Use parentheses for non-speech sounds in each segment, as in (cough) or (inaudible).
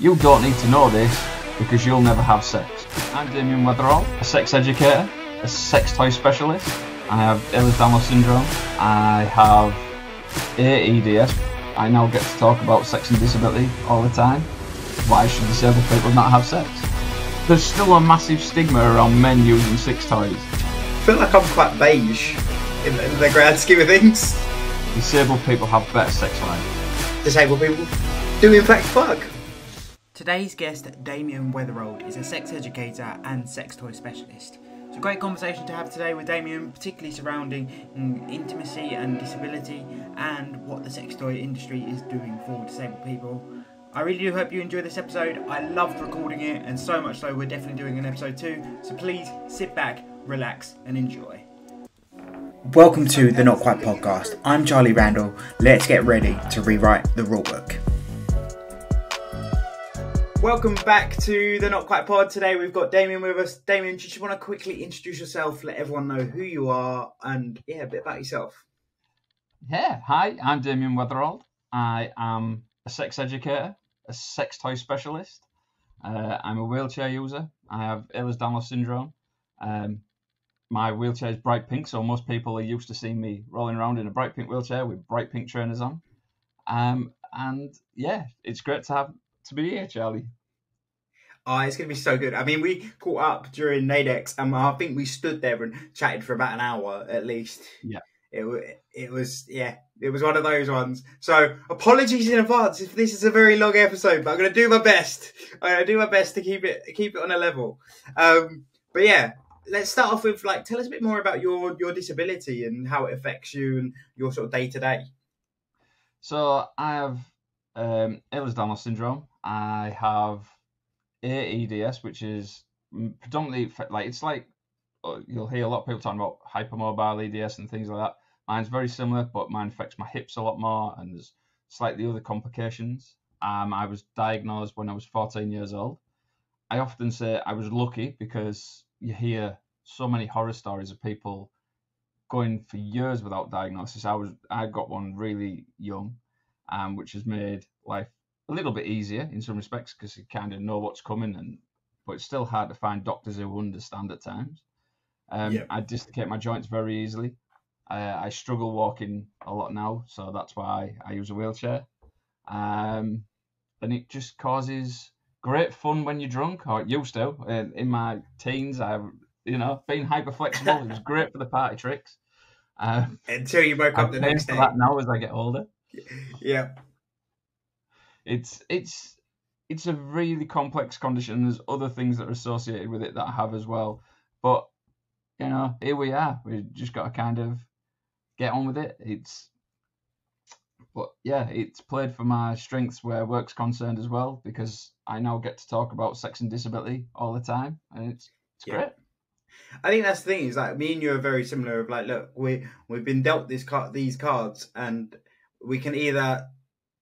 You don't need to know this because you'll never have sex. I'm Damian Weatherald, a sex educator, a sex toy specialist. I have Ehlers-Danlos syndrome. I have AEDS. I now get to talk about sex and disability all the time. Why should disabled people not have sex? There's still a massive stigma around men using sex toys. I feel like I'm quite beige in, in the grand (laughs) scheme of things. Disabled people have better sex life. Disabled people do in fact fuck. Today's guest, Damian Weatherald, is a sex educator and sex toy specialist. It's a great conversation to have today with Damian, particularly surrounding mm, intimacy and disability and what the sex toy industry is doing for disabled people. I really do hope you enjoy this episode. I loved recording it, and so much so, we're definitely doing an episode two. So please sit back, relax, and enjoy. Welcome to the Not Quite podcast. I'm Charlie Randall. Let's get ready to rewrite the rulebook. Welcome back to the Not Quite Pod. Today we've got Damian with us. Damian, do you want to quickly introduce yourself, let everyone know who you are, and yeah, a bit about yourself? Yeah, hi, I'm Damian Weatherald. I am a sex educator, a sex toy specialist. Uh, I'm a wheelchair user. I have Ehlers-Danlos syndrome. Um, my wheelchair is bright pink, so most people are used to seeing me rolling around in a bright pink wheelchair with bright pink trainers on. Um, and yeah, it's great to have to be here, Charlie. Oh, it's going to be so good. I mean, we caught up during Naidex, and I think we stood there and chatted for about an hour at least. Yeah. It, it was, yeah, it was one of those ones. So, apologies in advance if this is a very long episode, but I'm going to do my best. I'm going to do my best to keep it keep it on a level. Um, but yeah, let's start off with like, tell us a bit more about your your disability and how it affects you and your sort of day to day. So, I have um, Ehlers-Danlos syndrome. I have AEDS, which is predominantly like it's like uh, you'll hear a lot of people talking about hypermobile EDS and things like that. Mine's very similar, but mine affects my hips a lot more, and there's slightly other complications. Um, I was diagnosed when I was 14 years old. I often say I was lucky because you hear so many horror stories of people going for years without diagnosis. I was I got one really young, um, which has made life a little bit easier in some respects because you kind of know what's coming, and but it's still hard to find doctors who understand at times. Um, yeah. I dislocate my joints very easily. Uh, I struggle walking a lot now, so that's why I use a wheelchair. Um, and it just causes great fun when you're drunk, or it used to. In, in my teens, I, you know, being hyper flexible, it was (laughs) great for the party tricks. Um, Until you woke up the next day. that now as I get older. Yeah. It's it's it's a really complex condition. There's other things that are associated with it that I have as well. But you know, here we are. We just got to kind of get on with it. It's but yeah, it's played for my strengths where work's concerned as well because I now get to talk about sex and disability all the time, and it's it's yeah. great. I think that's the thing is like me and you are very similar. Of like, look, we we've been dealt this card, these cards, and we can either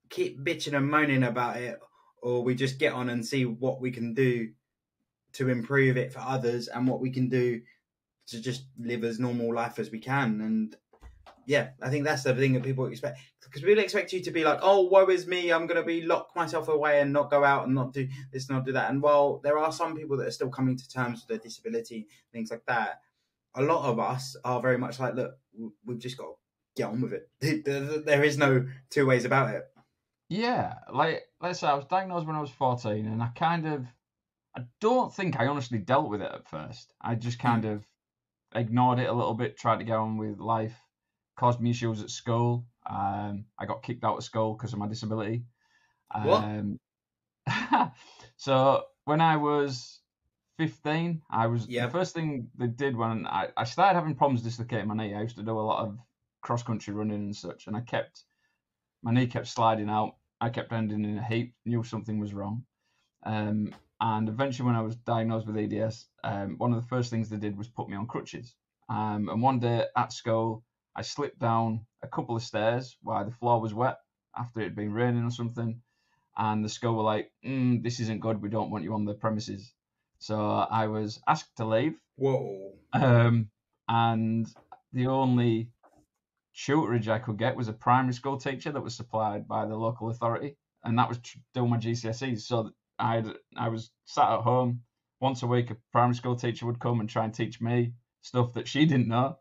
keep bitching and moaning about it, or we just get on and see what we can do to improve it for others and what we can do to just live as normal life as we can. And yeah, I think that's the thing that people expect because people expect you to be like, oh, woe is me, I'm going to be lock myself away and not go out and not do this, not do that. And while there are some people that are still coming to terms with their disability, things like that, a lot of us are very much like, look, we've just got to get on with it. (laughs) There is no two ways about it. Yeah, like let's say I was diagnosed when I was 14, and I kind of, I don't think I honestly dealt with it at first. I just kind mm. of ignored it a little bit, tried to get on with life, caused me issues at school. Um, I got kicked out of school because of my disability. Um, what? (laughs) so when I was 15, I was yep. the first thing they did when I, I started having problems dislocating my knee. I used to do a lot of cross country running and such, and I kept my knee kept sliding out. I kept ending in a heap. Knew something was wrong. Um, and eventually, when I was diagnosed with EDS, um, one of the first things they did was put me on crutches. Um, and one day at school, I slipped down a couple of stairs while the floor was wet after it had been raining or something. And the school were like, mm, "This isn't good. We don't want you on the premises." So I was asked to leave. Whoa. Um, and the only tutorage I could get was a primary school teacher that was supplied by the local authority, and that was doing my GCSEs. So I I was sat at home once a week. A primary school teacher would come and try and teach me stuff that she didn't know.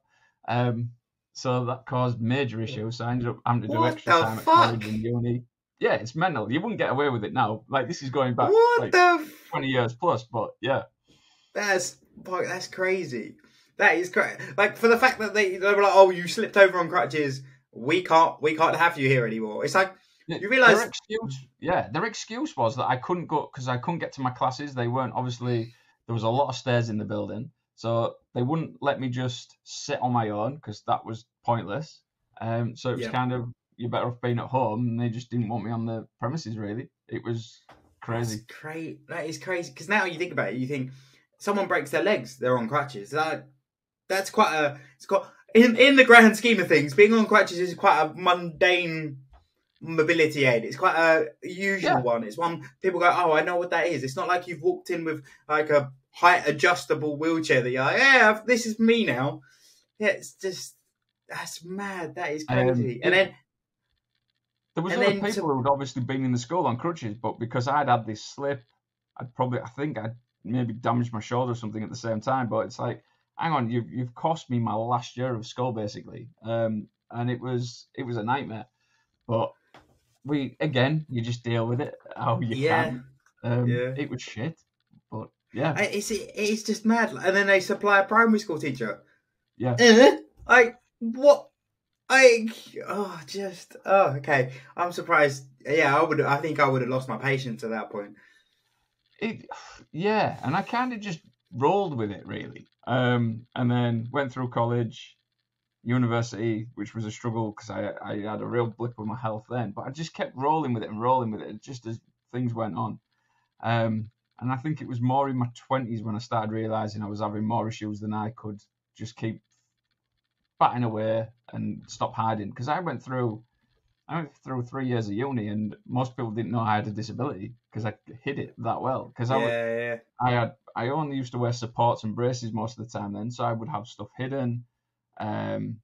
Um, so that caused major issues. So I ended up having to do What extra time fuck? at college and uni. Yeah, it's mental. You wouldn't get away with it now. Like this is going back what like the? 20 years plus, but yeah. that's that's crazy. That is crazy. Like for the fact that they they were like, oh, you slipped over on crutches. We can't we can't have you here anymore. It's like You realise- their excuse, yeah, their excuse was that I couldn't go because I couldn't get to my classes. They weren't obviously there was a lot of stairs in the building, so they wouldn't let me just sit on my own because that was pointless. Um, so it was Yeah. kind of you're better off being at home, and they just didn't want me on the premises. Really, it was crazy. That's crazy. That is crazy. Because now you think about it, you think someone breaks their legs, they're on crutches. That that's quite a. it's got in in the grand scheme of things. Being on crutches is quite a mundane mobility aid. It's quite a usual Yeah. one. It's one people go, oh, I know what that is. It's not like you've walked in with like a height adjustable wheelchair that you're like, yeah, this is me now. Yeah, it's just that's mad. That is Um, crazy. and then There was other then to- people who had obviously been in the school on crutches, but because I'd had this slip, I'd probably I think I'd maybe damaged my shoulder or something at the same time. But it's like, hang on, you've you've cost me my last year of school basically, um, and it was it was a nightmare. But we again, you just deal with it how you Yeah. can. Um, Yeah. It was shit, but yeah, it's it's just mad. And then they supply a primary school teacher. yeah. Eh? Like what? I oh just oh okay. I'm surprised. Yeah, I would. I think I would have lost my patience at that point. it (sighs) yeah and i kind of just rolled with it really. Um and then went through college university which was a struggle because I, I had a real blip with my health then. But i just kept rolling with it and rolling with it just as things went on. Um and i think it was more in my 20s when i started realizing i was having more issues than i could just keep batting away and stop hiding. Because i went through I went through three years of uni, and most people didn't know I had a disability because I hid it that well. Because I, Yeah, would- yeah, I had, I only used to wear supports and braces most of the time then, so I would have stuff hidden, um,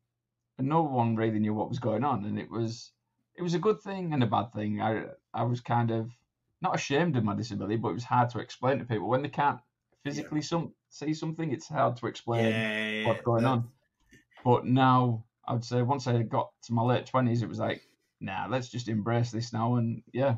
and no one really knew what was going on, and it was, it was a good thing and a bad thing. I, I was kind of not ashamed of my disability, but it was hard to explain to people when they can't physically some see something. It's hard to explain yeah, yeah. what's going on. But now I'd say once I got to my late twenties, it was like, nah, let's just embrace this now. And yeah,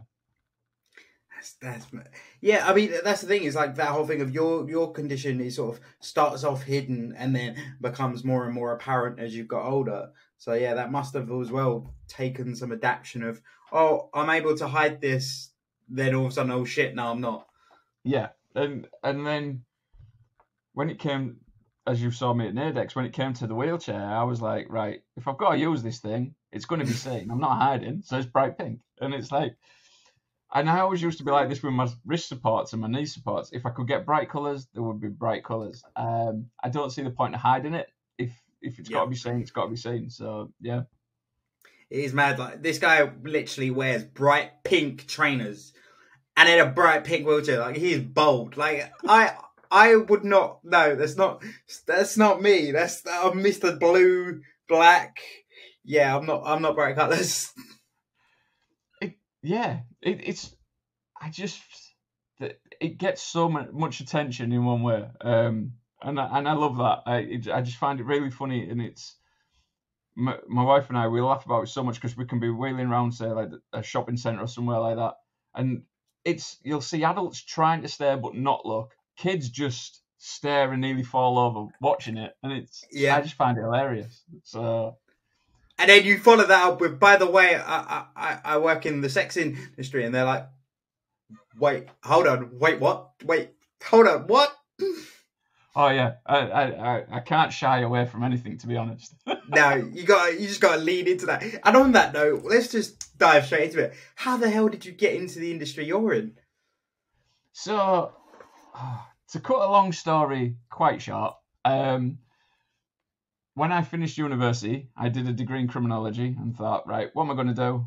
That's, that's yeah. I mean, that's the thing. Is like that whole thing of your your condition is sort of starts off hidden and then becomes more and more apparent as you've got older. So yeah, that must have as well taken some adaptation of oh, I'm able to hide this. Then all of a sudden, oh shit, no, I'm not. yeah, and and then when it came, as you saw me at Naidex, when it came to the wheelchair, I was like, right, if I've got to use this thing, it's going to be seen. I'm not hiding, so it's bright pink, and it's like. And I always used to be like this with my wrist supports and my knee supports. If I could get bright colours, there would be bright colours. Um, I don't see the point of hiding it. If if it's got to be seen, it's got to be seen. So yeah, It is mad. Like this guy literally wears bright pink trainers and in a bright pink wheelchair. Like he's bold. Like I, I would not. No, that's not. That's not me. That's I'm Mr. Blue, Black. Yeah, I'm not. I'm not bright colours. (laughs) yeah, it, it's. I just that it gets so much attention in one way, um, and I, and I love that. I it, I just find it really funny, and it's my, my wife and I we laugh about it so much because we can be wheeling around say like a shopping centre or somewhere like that, and it's you'll see adults trying to stare but not look, kids just stare and nearly fall over watching it, and it's Yeah. I just find it hilarious. So And then you follow that up with, by the way, I, I, I work in the sex industry, and they're like, wait, hold on, wait, what? Wait, hold on, what? (clears throat) oh yeah, I I I, can't shy away from anything to be honest. (laughs) no, you got you just got to lean into that. And on that note, let's just dive straight into it. How the hell did you get into the industry you're in? So, (sighs) to cut a long story quite short, um, when I finished university, I did a degree in criminology and thought, right, what am I going to do?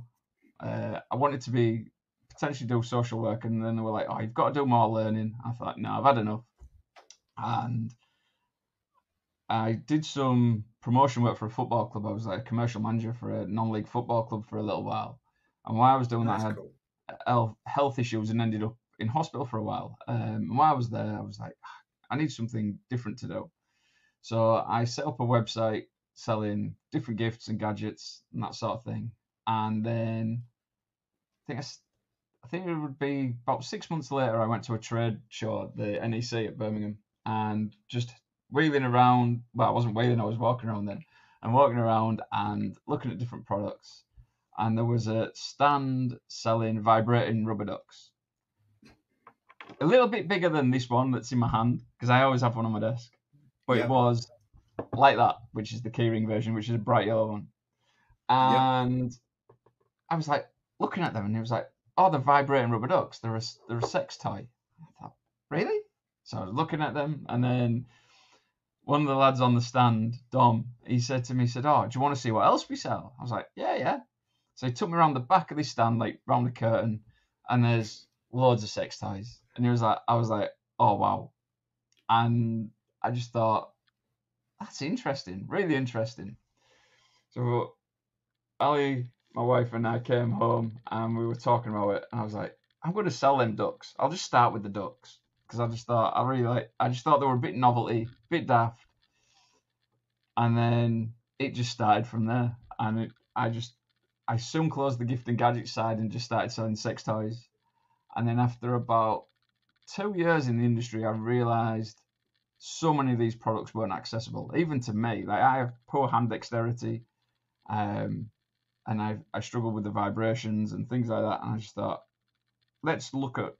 Uh, I wanted to be potentially do social work, and then they were like, oh, you've got to do more learning. I thought, no, I've had enough, and I did some promotion work for a football club. I was like a commercial manager for a non-league football club for a little while, and while I was doing that, I had cool. health health issues and ended up in hospital for a while. Um, and while I was there, I was like, I need something different to do. So I set up a website selling different gifts and gadgets and that sort of thing. And then I think I, I think it would be about six months later, I went to a trade show, at the NEC at Birmingham, and just wheeling around. Well, I wasn't wheeling, I was walking around then. And walking around and looking at different products. And there was a stand selling vibrating rubber ducks. A little bit bigger than this one that's in my hand, because I always have one on my desk. But it was like that, which is the keyring version, which is a bright yellow one. And I was like looking at them, and he was like, "Oh, they're vibrating rubber ducks. They're a they're a sex toy." I thought, "Really?" So I was looking at them, and then one of the lads on the stand, Dom, he said to me, he said, "Oh, do you want to see what else we sell?" I was like, "Yeah, yeah." So he took me around the back of the stand, like round the curtain, and there's loads of sex toys. And he was like, I was like, "Oh wow," and I just thought, that's interesting, really interesting. So Ali, my wife, and I came home and we were talking about it, and I was like, I'm going to sell them ducks. I'll just start with the ducks because I just thought I really like. I just thought they were a bit novelty, a bit daft, and then it just started from there. And it, I just, I soon closed the gift and gadget side and just started selling sex toys. And then after about two years in the industry, I realised so many of these products weren't accessible, even to me. Like I have poor hand dexterity, um, and I I struggle with the vibrations and things like that. And I just thought, let's look at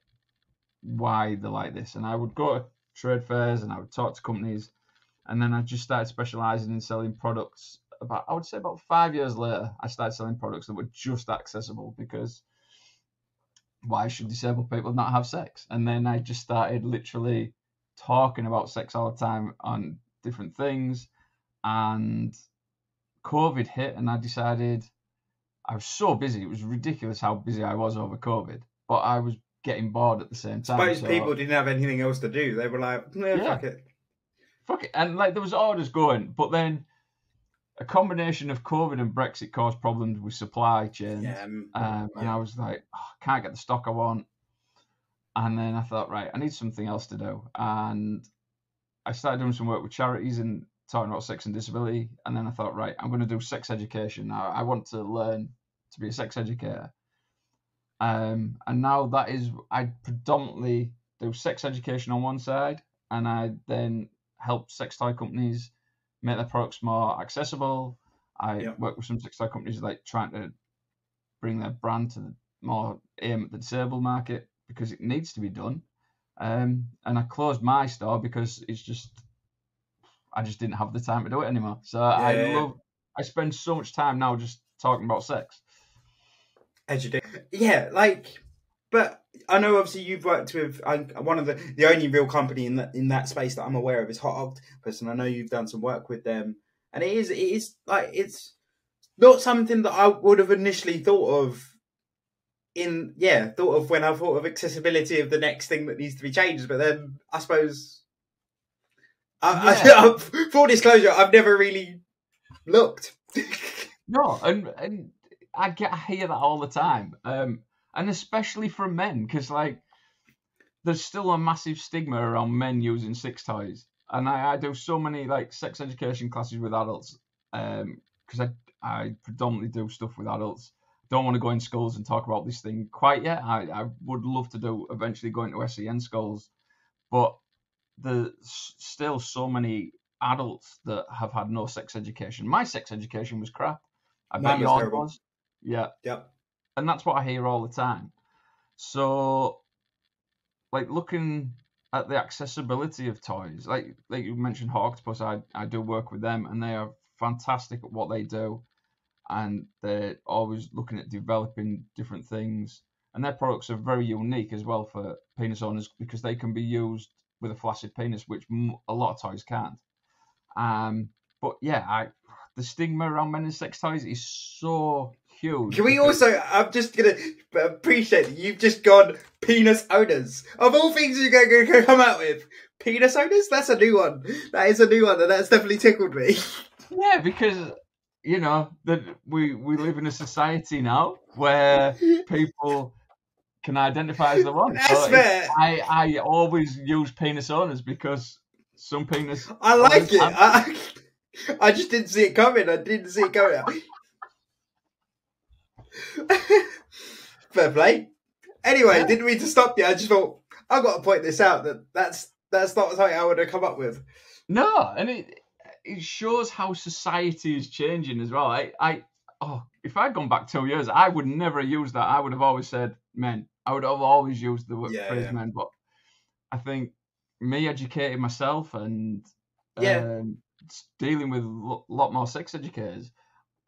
why they're like this. And I would go to trade fairs and I would talk to companies, and then I just started specialising in selling products. About I would say about five years later, I started selling products that were just accessible because why should disabled people not have sex? And then I just started literally talking about sex all the time on different things. And COVID hit, and I decided I was so busy. It was ridiculous how busy I was over COVID, but I was getting bored at the same time. Suppose so- people didn't have anything else to do. They were like, nah, Yeah. fuck it. fuck it. And like there was orders going, but then a combination of COVID and Brexit caused problems with supply chains. Yeah, um, Um, and. I was like, oh, I can't get the stock I want. And then I thought, right, I need something else to do. And I started doing some work with charities and talking about sex and disability. And then I thought, right, I'm going to do sex education. I, I want to learn to be a sex educator. Um, and now that is, I predominantly do sex education on one side, and I then help sex toy companies make their products more accessible. I Yeah. work with some sex toy companies like trying to bring their brand to the more aim at the disabled market because it needs to be done. Um, and I closed my store because it's just I just didn't have the time to do it anymore. So I Yeah, yeah. love I spend so much time now just talking about sex. As you do. Yeah, like, but I know obviously you've worked with I, one of the the only real company in that in that space that I'm aware of is Hot Octopuss, and I know you've done some work with them, and it is it is like it's not something that I would have initially thought of. In yeah, thought of when I thought of accessibility of the next thing that needs to be changed, but then I suppose. I, Yeah. (laughs) I, full disclosure, I've never really looked. (laughs) No, and and I get I hear that all the time, um, and especially from men, because like there's still a massive stigma around men using sex toys, and I, I do so many like sex education classes with adults, um, because I I predominantly do stuff with adults. Don't want to go in schools and talk about this thing quite yet. I, I would love to do eventually go into SEN schools, but there's still so many adults that have had no sex education. My sex education was crap. I Mine bet yours terrible. was. Yeah, yep. and that's what I hear all the time. So, like looking at the accessibility of toys, like like you mentioned, Hot Octopuss, I I do work with them, and they are fantastic at what they do, and they're always looking at developing different things, and their products are very unique as well for penis owners because they can be used with a flaccid penis, which a lot of toys can't. Um, but yeah, I the stigma around men and sex toys is so huge. Can we also? I'm just gonna appreciate that you've just gone penis owners. Of all things you're to come out with, penis owners. That's a new one. That is a new one, and that's definitely tickled me. (laughs) Yeah, because you know that we we live in a society now where (laughs) people can identify as the one. That's So fair. I I always use penis owners because some penis. I like it. I, (laughs) I just didn't see it coming. I didn't see it coming. (laughs) Fair play. Anyway, Yeah. didn't mean to stop you. I just thought I've got to point this out that that's that's not something I would have come up with. No, and it it shows how society is changing as well. I, I oh, if I'd gone back two years, I would never have used that. I would have always said men. I would have always used the word Yeah, phrase yeah. men. But I think me educating myself and Yeah. um, dealing with a lot more sex educators,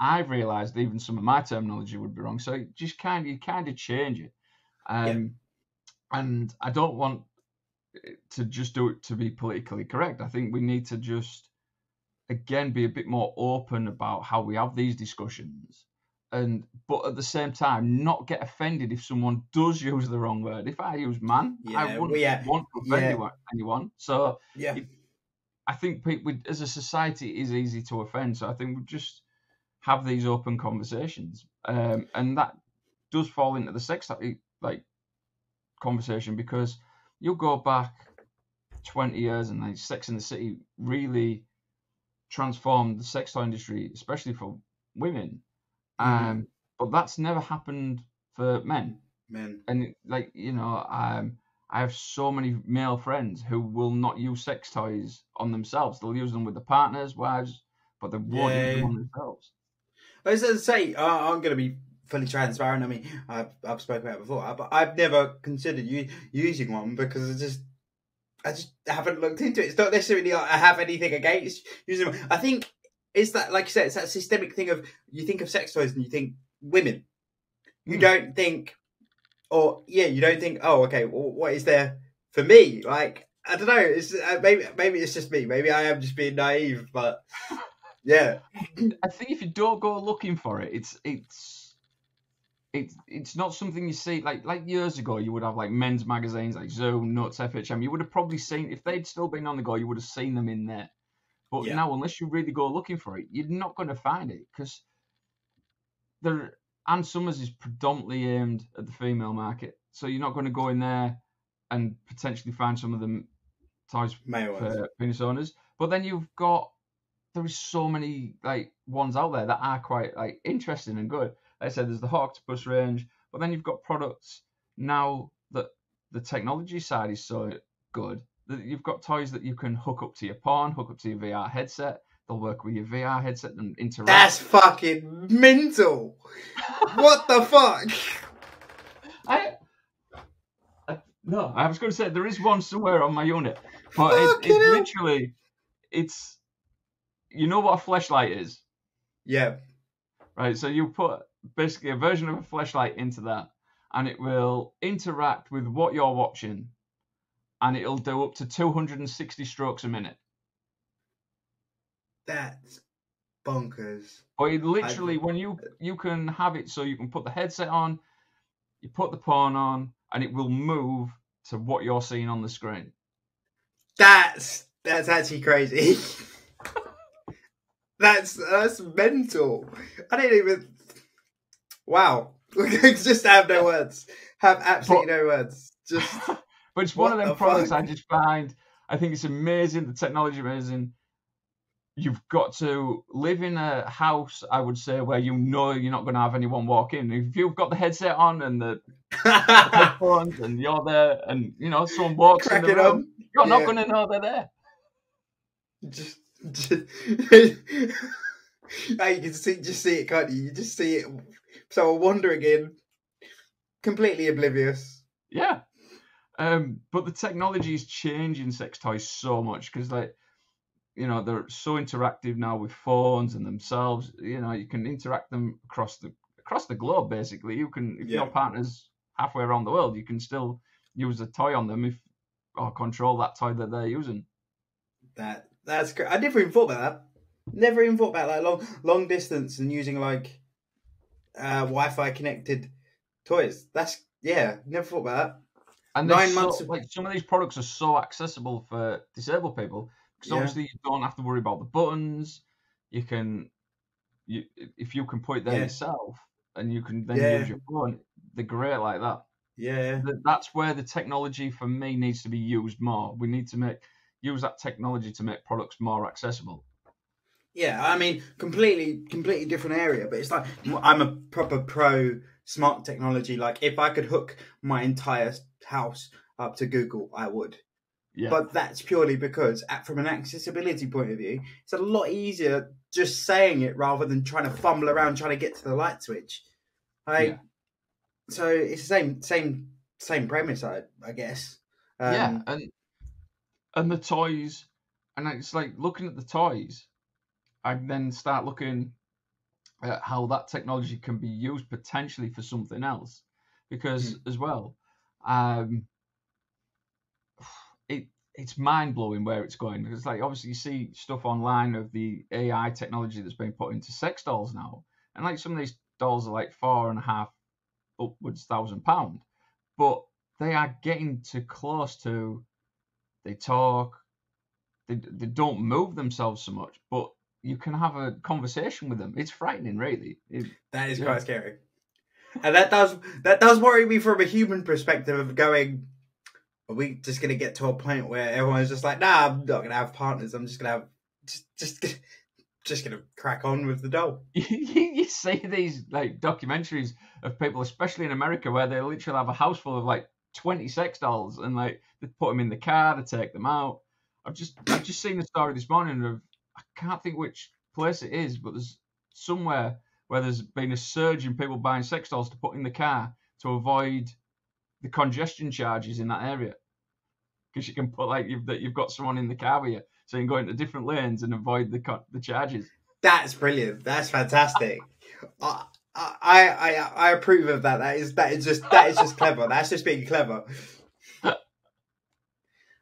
I've realised even some of my terminology would be wrong. So it just kind of you kind of change it. Um, and I don't want to just do it to be politically correct. I think we need to just again be a bit more open about how we have these discussions and but at the same time not get offended if someone does use the wrong word if i use man i Yeah, wouldn't well, yeah, want to offend yeah. anyone, anyone so Yeah. i think pe- we, as a society it is easy to offend so i think we just have these open conversations um, and that does fall into the sex like conversation because you'll go back 20 years and like sex in the city really transformed the sex toy industry especially for women Mhm. um but that's never happened for men Men. and like you know um i have so many male friends who will not use sex toys on themselves they'll use them with their partners wives but they won't use them on themselves I was going to say, uh, I'm going to be fully transparent. I mean, I've, I've spoken about it before, but I've never considered u- using one because I just, I just haven't looked into it. It's not necessarily I have anything against using. I think it's that, like you said, it's that systemic thing of you think of sex toys and you think women. You Hmm. don't think, or yeah, you don't think, oh, okay, well, what is there for me? Like, I don't know. It's uh, maybe maybe it's just me. Maybe I am just being naive, but yeah, (laughs) I think if you don't go looking for it, it's it's it's it's not something you see like like years ago. You would have like men's magazines like Zoo, Nuts, FHM. You would have probably seen if they'd still been on the go, you would have seen them in there. But Yeah. now, unless you really go looking for it, you're not going to find it because there. Ann Summers is predominantly aimed at the female market, so you're not going to go in there and potentially find some of them toys male for penis owners. But then you've got there is so many like ones out there that are quite like interesting and good. Like I said, there's the hot octopuss range, but then you've got products now that the technology side is so good that you've got toys that you can hook up to your porn, hook up to your VR headset. They'll work with your VR headset and interact. That's fucking mental. (laughs) what the fuck? I, I no, I was going to say there is one somewhere on my unit, but it, Fucking literally it's you know what a fleshlight is, Yeah. right? So you put basically a version of a fleshlight into that, and it will interact with what you're watching, and it'll do up to 260 strokes a minute. That's bonkers. But it literally, when you you can have it so you can put the headset on, you put the porn on, and it will move to what you're seeing on the screen. That's that's actually crazy. (laughs) that's that's mental. I didn't even. Wow. (laughs) just have no words. Have absolutely no words. Just (laughs) but it's one of them the products I just find. I think it's amazing. The technology amazing. You've got to live in a house, I would say, where you know you're not going to have anyone walk in. If you've got the headset on and the (laughs) headphones, and you're there, and you know someone walks in the room, on. you're not going to know they're there. Just, just you can see, just see it, can't you? You just see it. Someone wandering in, completely oblivious. Yeah. Um, but the technology is changing sex toys so much because, like, you know, they're so interactive now with phones and themselves. You know, you can interact them across the across the globe. Basically, you can if your partner's halfway around the world, you can still use a toy on them if or control that toy that they're using. That that's great. I never even thought about that. Never even thought about like long long distance and using like uh, Wi-Fi connected toys. That's yeah. Never thought about that. And Nine so- months of- like some of these products are so accessible for disabled people because Yeah. obviously you don't have to worry about the buttons. You can, you if you can put it there Yeah. yourself and you can then Yeah. use your phone. They're great like that. Yeah. That's where the technology for me needs to be used more. We need to make use that technology to make products more accessible. Yeah, I mean, completely, completely different area, but it's like I'm a proper pro smart technology. Like, if I could hook my entire house up to Google, I would. Yeah. But that's purely because, at, from an accessibility point of view, it's a lot easier just saying it rather than trying to fumble around trying to get to the light switch. Like, Yeah. so it's the same, same, same premise, I, I guess. Um, yeah, and and the toys, and it's like looking at the toys, I then start looking at how that technology can be used potentially for something else, because as well, um, it it's mind blowing where it's going. Because like obviously you see stuff online of the AI technology that's been put into sex dolls now, and like some of these dolls are like four and a half upwards thousand pound, but they are getting too close to they talk they, they don't move themselves so much. But you can have a conversation with them it's frightening really It- That is Yeah. quite scary. And that does that does worry me from a human perspective of going, are we just gonna get to a point where everyone's just like, nah, I'm not gonna have partners, I'm just gonna have just just just gonna crack on with the doll. (laughs) you, see these like documentaries of people especially in america where they literally have a house full of like 20 sex dolls and like they put them in the car to take them out i've just i've just seen the story this morning of i can't think which place it is but there's somewhere where there's been a surge in people buying sex dolls to put in the car to avoid the congestion charges in that area because you can put like you've that you've got someone in the car with you so you can go into different lanes and avoid the co- the charges That's brilliant. That's fantastic. I, I I I approve of that. That is that is just that is just clever. That's just being clever.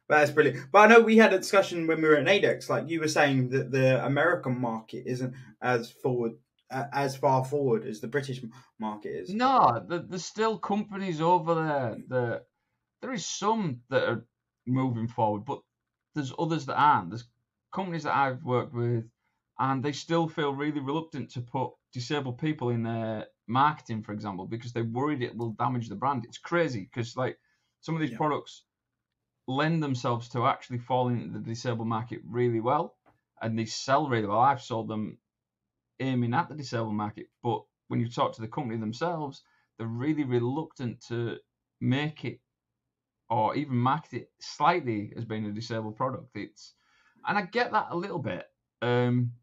That's brilliant. But I know we had a discussion when we were at Naidex. Like you were saying that the American market isn't as forward, uh, as far forward as the British market is. No, th- there's still companies over there that there is some that are moving forward, but there's others that aren't. There's companies that I've worked with, and they still feel really reluctant to put disabled people in their marketing, for example, because they're worried it will damage the brand. It's crazy because like some of these Yeah. products lend themselves to actually falling into the disabled market really well, and they sell really well. I've sold them aiming at the disabled market, but when you talk to the company themselves, they're really reluctant to make it or even market it slightly as being a disabled product. It's and I get that a little bit, um,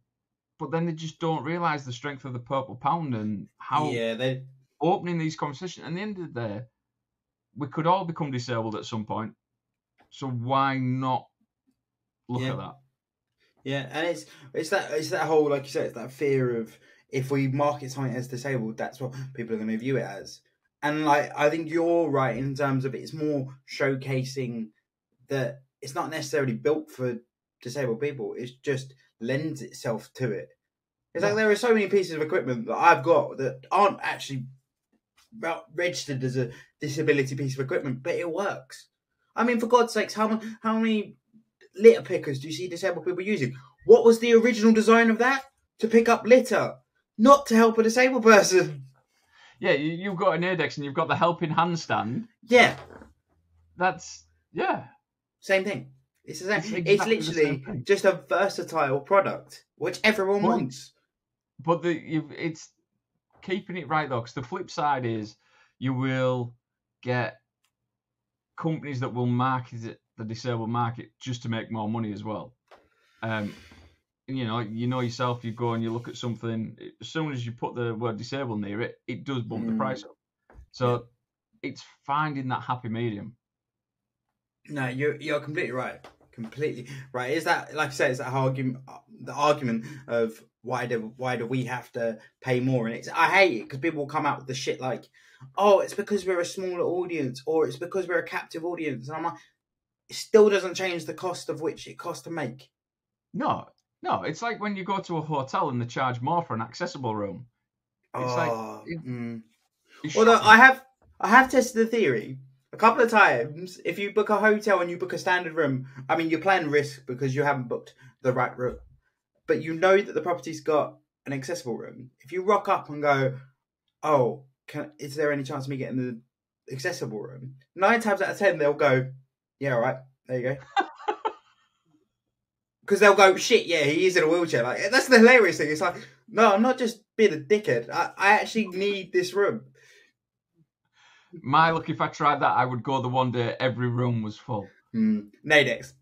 but then they just don't realise the strength of the purple pound and how Yeah, they opening these conversations. And the end of the day, we could all become disabled at some point. So why not look Yeah. at that? Yeah, and it's it's that it's that whole like you said, it's that fear of if we market something as disabled, that's what people are going to view it as. And like I think you're right in terms of it's more showcasing that it's not necessarily built for disabled people. It just lends itself to it. It's like there are so many pieces of equipment that I've got that aren't actually registered as a disability piece of equipment, but it works. I mean, for God's sakes, how how many litter pickers do you see disabled people using? What was the original design of that? To pick up litter, not to help a disabled person. Yeah, you, you've got an Adex and you've got the helping hand stand. Yeah, That's yeah. same thing. It's the same. It's It's, exactly same literally just a versatile product, which everyone Well, wants. But the you've, it's keeping it right though, because the flip side is you will get companies that will market it, the disabled market just to make more money as well. Um, you know, you know yourself. You go and you look at something. As soon as you put the word disabled near it, it does bump the Mm. price up. So it's finding that happy medium. No, you're you're completely right. Completely right. Is that like I said? Is that argument? The argument of why do why do we have to pay more? And it's I hate it because people will come out with the shit like, oh, it's because we're a smaller audience, or it's because we're a captive audience. And I'm like, it still doesn't change the cost of which it costs to make. No, no, it's like when you go to a hotel and they charge more for an accessible room. It's like- oh, it- mm. It's Although shocking. I have I have tested the theory a couple of times. If you book a hotel and you book a standard room, I mean you're playing risk because you haven't booked the right room, but you know that the property's got an accessible room. If you rock up and go, "Oh, can, is there any chance of me getting the accessible room, nine times out of ten they'll go, "Yeah, all right, there you go." (laughs) Because they'll go, "Shit, yeah, he is in a wheelchair." Like that's the hilarious thing. It's like, no, I'm not just being a dickhead. I, I actually need this room. My luck, if I tried that, I would go the one day every room was full. Hmm. Naidex.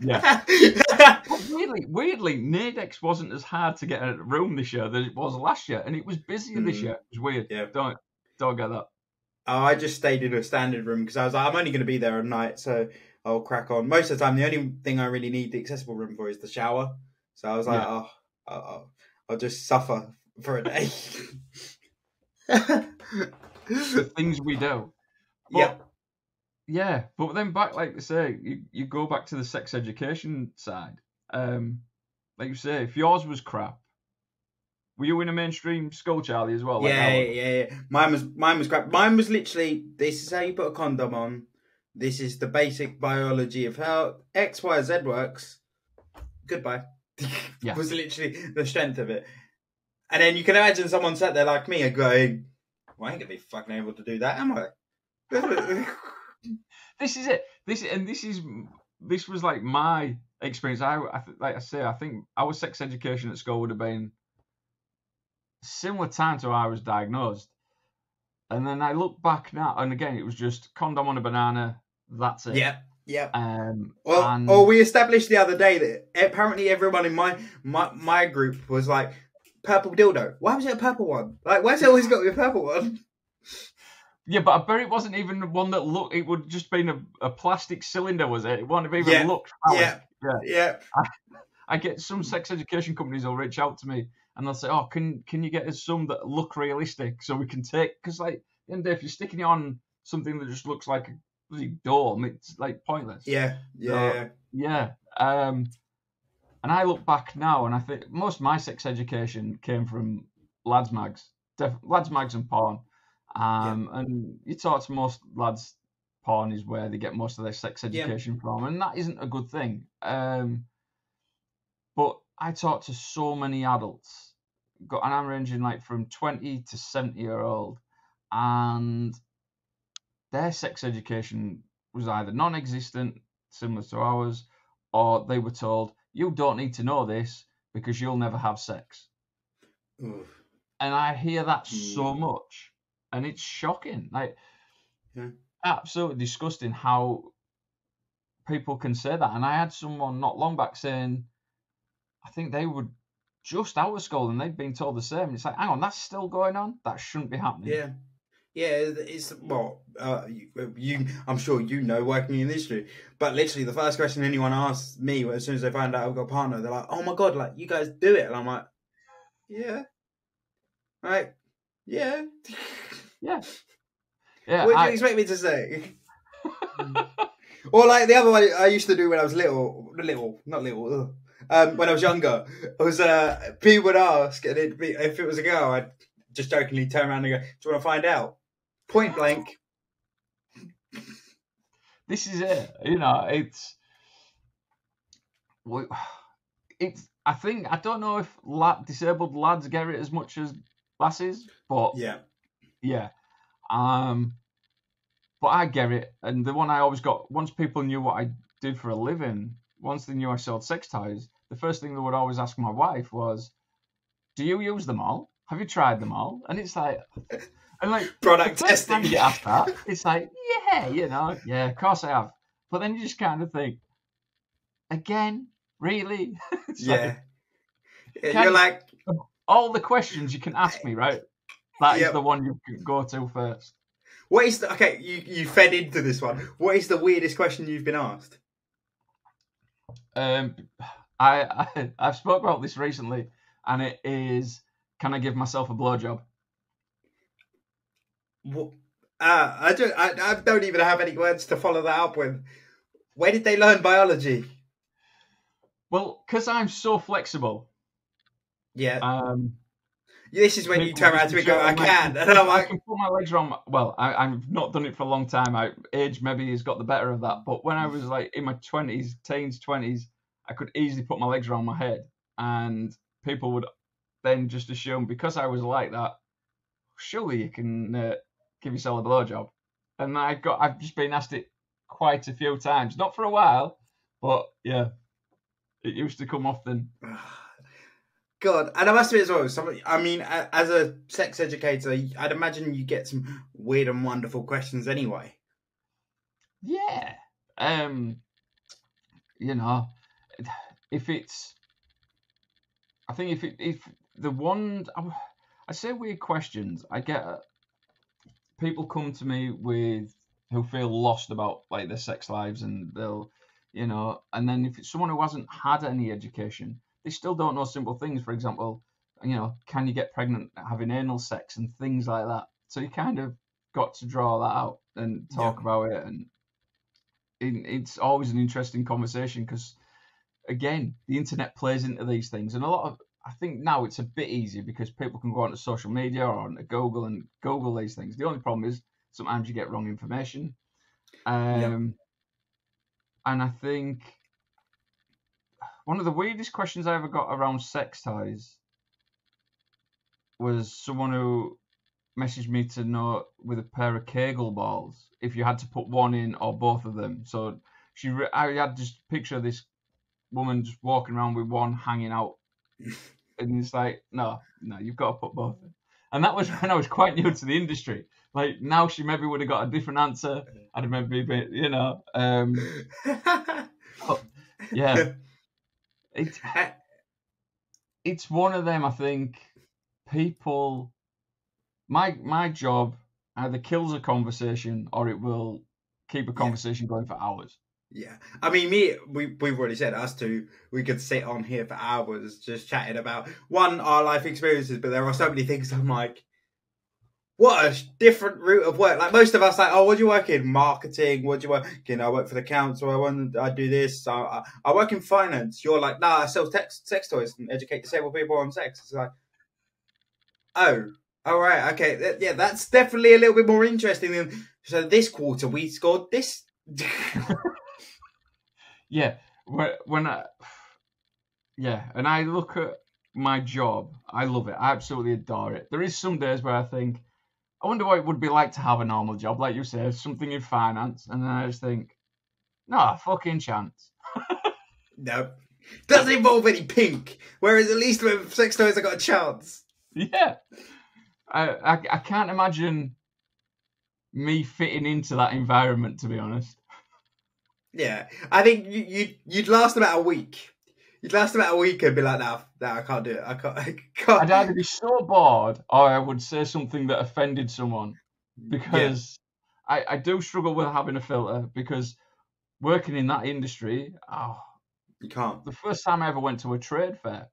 Yeah. (laughs) Weirdly, weirdly, Naidex wasn't as hard to get a room this year than it was last year, and it was busier this Mm. year. It was weird. Yeah. Don't don't get that. Oh, I just stayed in a standard room because I was like, I'm only going to be there at night, so I'll crack on. Most of the time, the only thing I really need the accessible room for is the shower. So I was like, Yeah. oh, I'll, I'll, I'll just suffer for a day. (laughs) The things we do. (laughs) But, yeah, Yeah, but then back, like I say, you, you go back to the sex education side. Um, like you say, if yours was crap, were you in a mainstream school, Charlie, as well? like yeah, yeah, yeah. Mine was mine was crap. Mine was literally this is how you put a condom on. This is the basic biology of how X, Y, Z works. Goodbye. (laughs) Yeah. was literally the strength of it. And then you can imagine someone sat there like me and going, well, I ain't gonna be fucking able to do that, am I? (laughs) (laughs) This is it. This and this is this was like my experience. I, I like I say, I think our sex education at school would have been similar time to how I was diagnosed. And then I look back now, and again, it was just condom on a banana. That's it. yeah, yeah. Um. Well, and- or we established the other day that apparently everyone in my my, my group was like purple dildo. Why was it a purple one? Like, why's it always got to be a purple one? (laughs) Yeah, but I bet it wasn't even one that looked. It would just been a, a plastic cylinder, was it? It wouldn't have even Yeah, looked. phallic. Yeah, yeah. I get some sex education companies will reach out to me and they'll say, "Oh, can can you get us some that look realistic so we can take?" Because like, at the end of day, if you're sticking it on something that just looks like a dome, it's like pointless. Yeah, yeah, Yeah. Um, and I look back now, and I think most of my sex education came from lads mags, def- lads mags and porn. Um, and you talk to most lads, porn is where they get most of their sex Yeah. education from, and that isn't a good thing. Um, but I talk to so many adults, got, and I'm ranging like from 20 to 70 year old, and their sex education was either non-existent, similar to ours, or they were told you don't need to know this because you'll never have sex. Oof. And I hear that so Mm. much, and it's shocking. Like, Yeah. absolutely disgusting how people can say that. And I had someone not long back saying, I think they were just out of school and they'd been told the same. It's like, hang on, that's still going on. That shouldn't be happening. Yeah, yeah. It's well, uh, you, you. I'm sure you know working in the industry, but literally the first question anyone asks me as soon as they find out I've got a partner, they're like, "Oh my god, like you guys do it," and I'm like, "Yeah, right, yeah." (laughs) Yeah. Yeah. what do I- you expect me to say? (laughs) or like the other one I used to do when I was little, little, not little. ugh. Um, when I was younger, it was uh, people would ask, and it'd be, if it was a girl, I'd just jokingly turn around and go, "Do you want to find out?" Point blank. this is it. You know, it's it's. I think I don't know if lad, disabled lads get it as much as lasses, but Yeah, yeah. Um, but I get it, and the one I always got once people knew what I did for a living, once they knew I sold sex toys, the first thing they would always ask my wife was, "Do you use them all? Have you tried them all?" And it's like, and like (laughs) product first time testing. you get asked that, (laughs) it's like, yeah, you know, yeah, of course I have. But then you just kind of think, again, really? (laughs) It's like, Yeah. Yeah, You're like, all the questions you can ask me, right? That is Yep. the one you go to first. what is the okay? You you fed into this one. What is the weirdest question you've been asked? Um, I, I I've spoke about this recently, and it is, can I give myself a blowjob? What? Uh, I don't. I, I don't even have any words to follow that up with. Where did they learn biology? Well, because I'm so flexible. Yeah, Um, this is when you turn around to me and go, "I can," (laughs) and I'm I can put my legs around. My, well, I, I've not done it for a long time. I, age maybe has got the better of that. But when I was like in my twenties, teens, twenties, I could easily put my legs around my head, and people would then just assume because I was like that, surely you can uh, give yourself a blowjob. and I got I've just been asked it quite a few times. Not for a while, but yeah, it used to come often. (sighs) God, and I must admit as well. Some, I mean, as a sex educator, I'd imagine you get some weird and wonderful questions anyway. Yeah. Um. You know, if it's, I think if it if the one I, I say weird questions, I get people come to me with who feel lost about like their sex lives and they'll, you know, and then if it's someone who hasn't had any education, they still don't know simple things. For example, you know, can you get pregnant having anal sex and things like that. So you kind of got to draw that out and talk Yeah. about it and it, it's always an interesting conversation because again the internet plays into these things and a lot of i think now it's a bit easier because people can go onto social media or onto google and google these things the only problem is sometimes you get wrong information um and i think one of the weirdest questions i ever got around sex toys was someone who messaged me to know with a pair of Kegel balls if you had to put one in or both of them. So she, re- I had just picture of this woman just walking around with one hanging out, (laughs) and it's like, no, no, you've got to put both in. And that was (laughs) when I was quite new to the industry. Like now, she maybe would have got a different answer. I'd maybe been, you know, um, (laughs) yeah. It, (laughs) eh, it's one of them. I think people. My my job either kills a conversation or it will keep a conversation going for hours. Yeah, I mean, me, we we've already said us two, we could sit on here for hours just chatting about one our life experiences, but there are so many things I'm like, what a different route of work. Like most of us, like, oh, what do you work in? Marketing. What do you work? in? I work for the council. I want, I do this. I, I, I work in finance. You're like, nah, I sell sex, sex toys and educate disabled people on sex. It's like, oh, all right, okay, Th- yeah, that's definitely a little bit more interesting than. So this quarter we scored this. (laughs) Yeah, when when I, yeah, and I look at my job, I love it. I absolutely adore it. There is some days where I think, I wonder what it would be like to have a normal job, like you say, something in finance, and then I just think, no, fucking chance. (laughs) No. Doesn't involve any pink. Whereas at least with sex toys, I got a chance. Yeah, I, I I can't imagine me fitting into that environment, to be honest. Yeah, I think you, you'd you'd last about a week. You'd last about a week and be like, "Nah, nah, I can't do it. I can't. (laughs) I can't." I'd either be so bored or I would say something that offended someone because I, I do struggle with having a filter because working in that industry, oh, you can't. the first time I ever went to a trade fair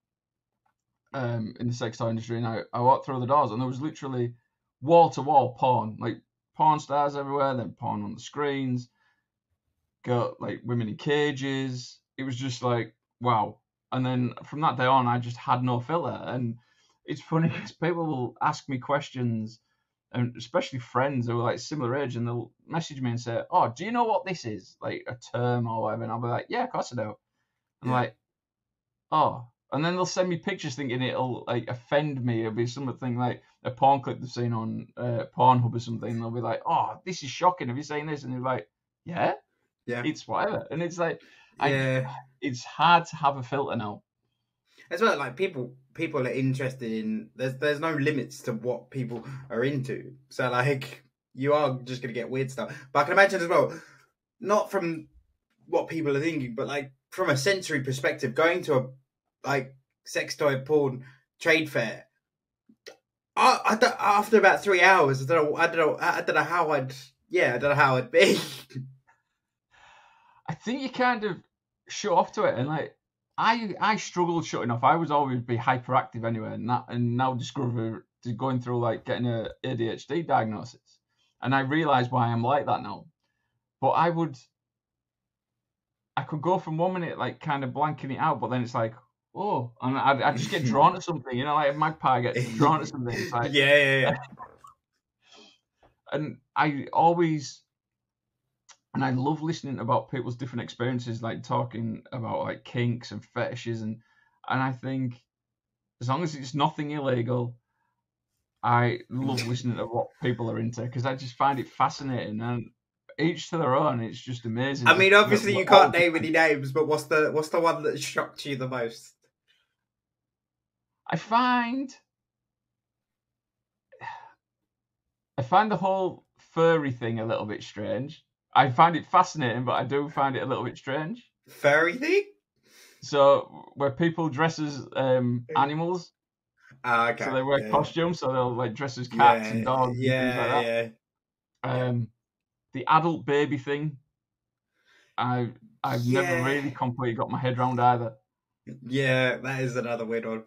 um, in the sex toy industry, and I, I walked through the doors, and there was literally wall to wall porn, like porn stars everywhere, then porn on the screens, got like women in cages. It was just like wow. And then from that day on, I just had no filter, and it's funny (laughs) because people will ask me questions. And especially friends who are like similar age, and they'll message me and say, "Oh, do you know what this is? Like a term or whatever?" And I'll be like, "Yeah, of course I do." I'm Yeah. like, oh. And then they'll send me pictures thinking it'll like offend me. It'll be something like a porn clip they've seen on uh, Pornhub or something. And they'll be like, oh, this is shocking. Have you seen this? And you're like, yeah, Yeah. it's whatever. And it's like, I- Yeah. It's hard to have a filter now. As well, like people people are interested in. There's there's no limits to what people are into. So like you are just gonna get weird stuff. But I can imagine as well, not from what people are thinking, but like from a sensory perspective, going to a like sex toy porn trade fair. I, I don't- after about three hours, I don't know. I don't know. I don't know how I'd. Yeah, I don't know how I'd be. (laughs) I think you kind of shut off to it, and like I I struggled shutting off. I was always be hyperactive anyway, and that and now discover going through like getting a ADHD diagnosis, and I realise why I'm like that now. But I would, I could go from one minute like kind of blanking it out, but then it's like oh, and I I just get drawn to something, you know, like a magpie gets (laughs) drawn to something. It's like yeah, yeah, yeah. (laughs) and I always and I love listening about people's different experiences, like talking about like kinks and fetishes, and and I think as long as it's nothing illegal, I love (laughs) listening to what people are into because I just find it fascinating and each to their own. It's just amazing. I mean, obviously you can't name any names, but what's the what's the one that shocked you the most? I find I find the whole furry thing a little bit strange. I find it fascinating, but I do find it a little bit strange. Thing? So where people dress as um, animals, Ah, okay. so they wear yeah. costumes, so they'll like dress as cats yeah, and dogs Yeah, and things like that. yeah. Um, the adult baby thing, I I've never really completely got my head around either. Yeah, that is another weird one.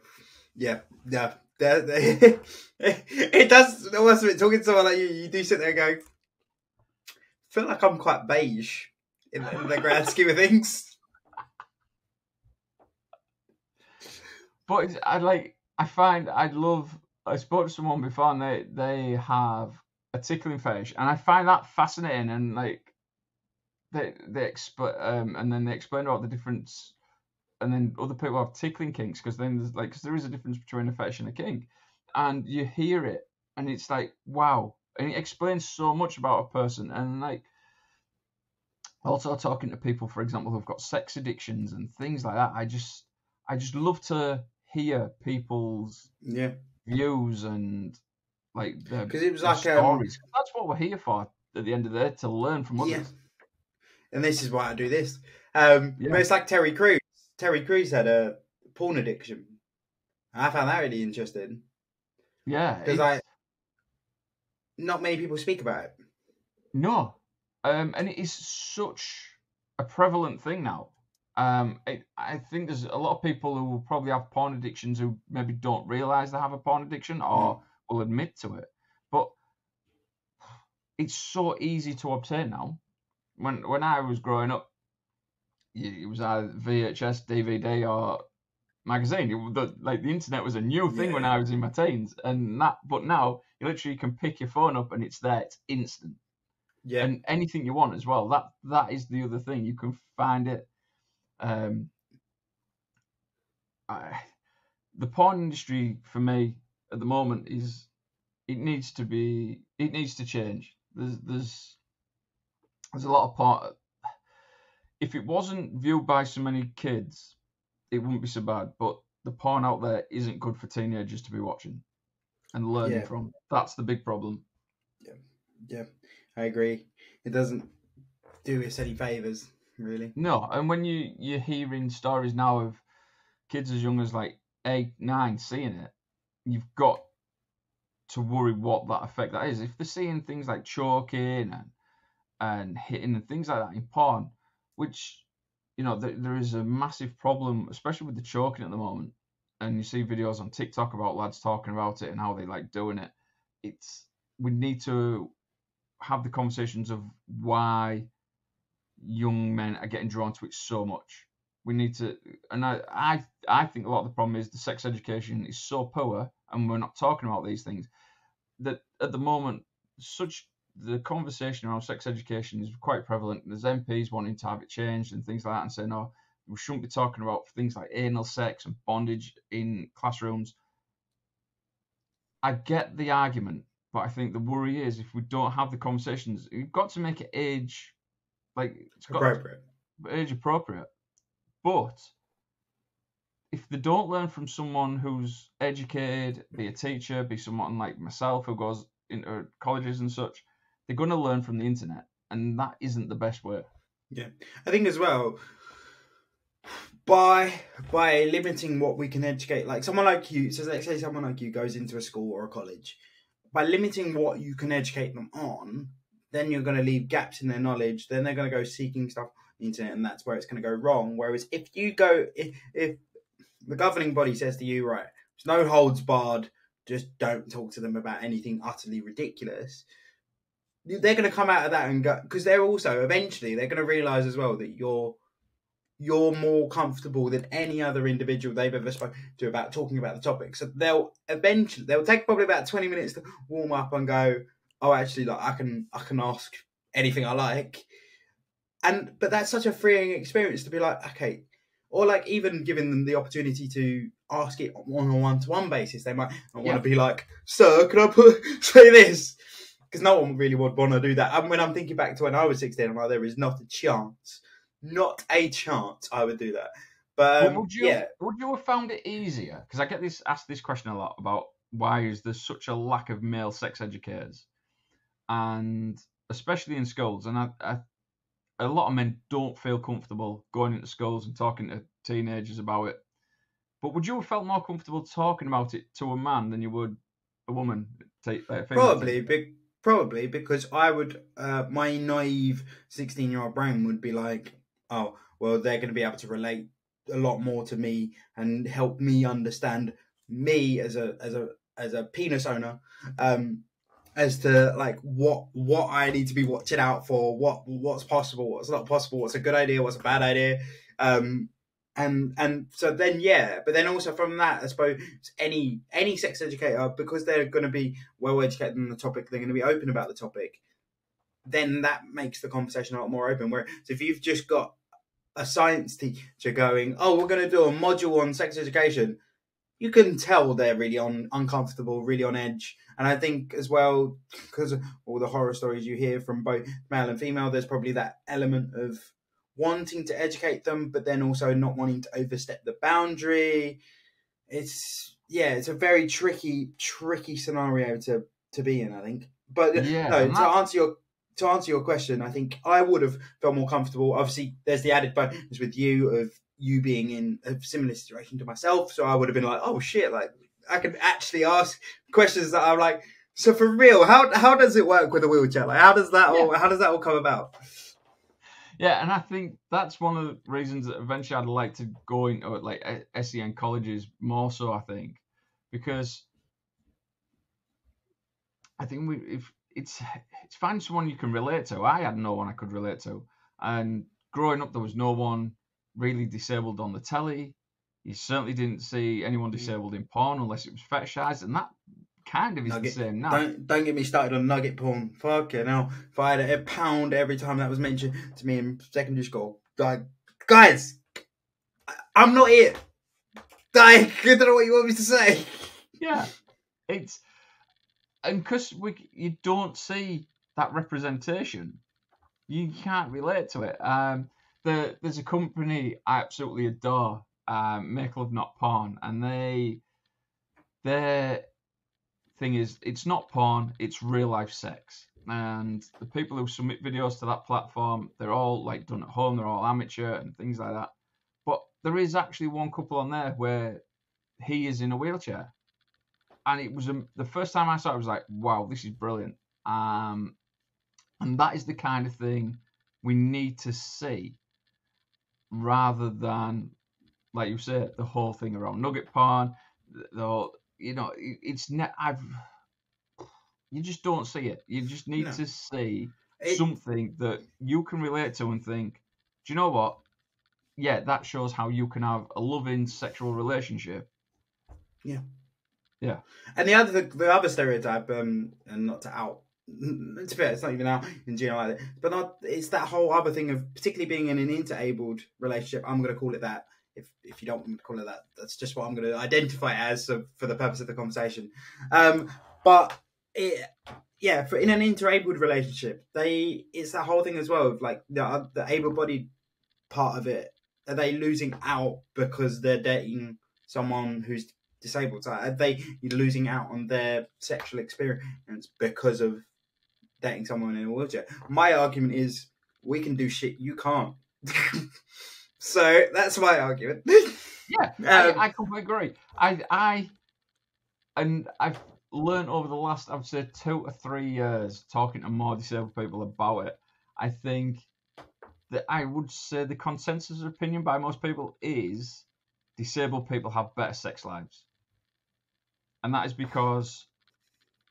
Yeah, yeah. (laughs) It does. Admit, talking to someone like you, you do sit there and go, feel like I'm quite beige in, in the grand scheme of things. But I like I find I love. I spoke to someone before, and they they have a tickling fetish, and I find that fascinating. And like they they explain, um, and then they explain about the difference, and then other people have tickling kinks because then there's like because there is a difference between a fetish and a kink, and you hear it, and it's like wow, and it explains so much about a person, and like also talking to people, for example, who've got sex addictions and things like that. I just I just love to hear people's Yeah, views and like because it was like um, stories. That's what we're here for at the end of the day to learn from others. Yeah. and this is why I do this. Um, Yeah. it's like Terry Crews. Terry Crews had a porn addiction. I found that really interesting Yeah, because like not many people speak about it. No, um, and it is such a prevalent thing now. Um, it, I think there's a lot of people who will probably have porn addictions who maybe don't realize they have a porn addiction or will admit to it. But it's so easy to obtain now. When when I was growing up, it was either VHS, DVD, or magazine. It, the, like the internet was a new thing when I was in my teens, and that. But now you literally can pick your phone up and it's there. It's instant Yeah, and anything you want as well. That that is the other thing. You can find it. Um, I, the porn industry for me at the moment is it needs to be it needs to change. There's there's there's a lot of part. If it wasn't viewed by so many kids, it wouldn't be so bad. But the porn out there isn't good for teenagers to be watching and learning Yeah. from. That's the big problem. yeah, yeah, I agree. It doesn't do us any favors, really. No, and when you you're hearing stories now of kids as young as like eight, nine seeing it, you've got to worry what that effect that is. If they're seeing things like choking and and hitting and things like that in porn, which you know there, there is a massive problem, especially with the choking at the moment. And you see videos on TikTok about lads talking about it and how they like doing it. It's we need to have the conversations of why young men are getting drawn to it so much. We need to, and I, I, I think a lot of the problem is the sex education is so poor, and we're not talking about these things. That at the moment, such the conversation around sex education is quite prevalent. There's MPs wanting to have it changed and things like that, and saying, "No, we shouldn't be talking about things like anal sex and bondage in classrooms." I get the argument, but I think the worry is if we don't have the conversations, you've got to make it age, like it's got Appropriate. age appropriate. But if they don't learn from someone who's educated, be a teacher, be someone like myself who goes into colleges and such, they're going to learn from the internet, and that isn't the best way. Yeah, I think as well by by limiting what we can educate, like someone like you. So let's say someone like you goes into a school or a college. By limiting what you can educate them on, then you're going to leave gaps in their knowledge. Then they're going to go seeking stuff on the internet, and that's where it's going to go wrong. Whereas if you go, if, if the governing body says to you, right, no holds barred, just don't talk to them about anything utterly ridiculous they're going to come out of that and go because they're also eventually they're going to realize as well that you're you're more comfortable than any other individual they've ever spoken to about talking about the topic. So they'll eventually they'll take probably about twenty minutes to warm up and go, oh, actually, like I can I can ask anything I like, and but that's such a freeing experience to be like, okay, or like even giving them the opportunity to ask it on a one-to-one basis. They might want Yeah. to be like, "Sir, can I put (laughs) say this?" Because no one really would want to do that. And when I'm thinking back to when I was 16, I'm like, there is not a chance, not a chance I would do that. But um, would you yeah, would you have found it easier? Because I get this asked this question a lot about why is there such a lack of male sex educators, and especially in schools. And I, I, a lot of men don't feel comfortable going into schools and talking to teenagers about it. But would you have felt more comfortable talking about it to a man than you would a woman? Take, uh, Probably, teenager? Probably because I would, uh, my naive sixteen-year-old brain would be like, "Oh, well, they're going to be able to relate a lot more to me and help me understand me as a as a as a penis owner, um, as to like what what I need to be watching out for, what what's possible, what's not possible, what's a good idea, what's a bad idea, um, and and so then yeah, but then also from that, I suppose any any sex educator because they're going to be well educated on the topic, they're going to be open about the topic. Then that makes the conversation a lot more open. Whereas if you've just got a science teacher going, "Oh, we're going to do a module on sex education," you can tell they're really on uncomfortable, really on edge. And I think as well, because all the horror stories you hear from both male and female, there's probably that element of wanting to educate them, but then also not wanting to overstep the boundary. It's yeah, it's a very tricky, tricky scenario to to be in. I think, but uh, Yeah, no, to answer your to answer your question, I think I would have felt more comfortable. Obviously, there's the added bonus with you of you being in a similar situation to myself, so I would have been like, oh shit, like I can actually ask questions that I'm like, so for real, how how does it work with a wheelchair? Like, how does that all how does that all come about? Yeah, and I think that's one of the reasons that eventually I'd like to go into like SEN colleges more so. I think because I think we if it's it's finding someone you can relate to. I had no one I could relate to, and growing up there was no one really disabled on the telly. You certainly didn't see anyone Mm. disabled in porn unless it was fetishized, and that kind of is Nugget. the same now. Don't don't get me started on nugget porn. Fucking hell. If I had a pound every time that was mentioned to me in secondary school, like guys, I'm not it. Like, I don't know what you want me to say. Yeah, it's and because we you don't see that representation, you can't relate to it. Um, the there's a company I absolutely adore, um, Make Love Not Porn, and they their thing is it's not porn, it's real life sex. And the people who submit videos to that platform, they're all like done at home, they're all amateur and things like that. But there is actually one couple on there where he is in a wheelchair and it was um, the first time I saw it, I was like, wow, this is brilliant. Um, and that is the kind of thing we need to see rather than, like you said, the whole thing around nugget porn. The, the whole, you know, it, it's ne- I've you just don't see it. You just need No. to see It- something that you can relate to and think, do you know what? Yeah, that shows how you can have a loving sexual relationship. Yeah. Yeah. And the other the other stereotype, um, and not to out, (laughs) to be fair, it's not even out in general like that, but not, it's that whole other thing of particularly being in an interabled relationship. I'm going to call it that. If if you don't want to call it that, that's just what I'm going to identify as so for the purpose of the conversation. Um, but it, yeah, for in an interabled relationship, they it's that whole thing as well. Of like the the able-bodied part of it, are they losing out because they're dating someone who's disabled? So are they losing out on their sexual experience because of dating someone in a wheelchair? My argument is we can do shit you can't. (laughs) so that's my argument. (laughs) Yeah, Um, I, I completely agree. I, I, and I've learned over the last, I would say, two or three years talking to more disabled people about it. I think that I would say the consensus opinion by most people is disabled people have better sex lives, and that is because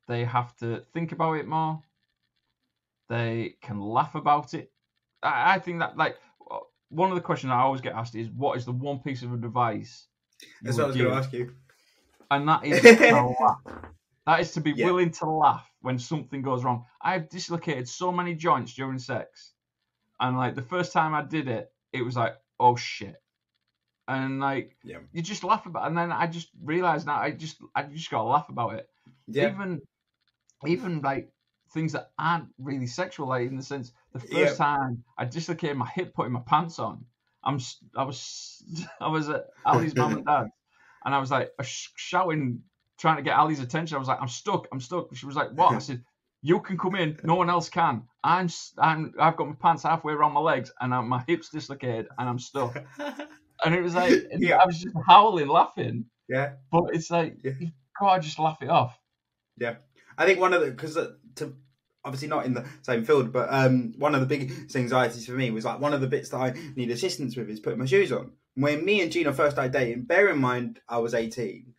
they have to think about it more. They can laugh about it. I, I think that like one of the questions I always get asked is, "What is the one piece of advice?" that's what I was going to ask you. and that is (laughs) to laugh. That is to be Yeah. willing to laugh when something goes wrong. I've dislocated so many joints during sex, and like the first time I did it, it was like, oh shit. and like Yeah. you just laugh about. it. And then I just realized now I just I just gotta laugh about it. Yeah. Even even like things that aren't really sexual, like in the sense the first Yeah. time I dislocated my hip putting my pants on. I'm I was (laughs) I was at Ali's mum and dad, (laughs) and I was like shouting, trying to get Ali's attention. I was like, I'm stuck, I'm stuck. She was like, What? I (laughs) said, You can come in, no one else can. I'm s- I'm I've got my pants halfway around my legs, and I'm, my hips dislocated, and I'm stuck. And it was like, Yeah. I was just howling, laughing. yeah. But it's like, Yeah. you gotta just laugh it off. Yeah, I think one of the because uh, to obviously not in the same field, but um, one of the biggest anxieties for me was like one of the bits that I need assistance with is putting my shoes on. When me and Gina first started dating, bear in mind I was eighteen,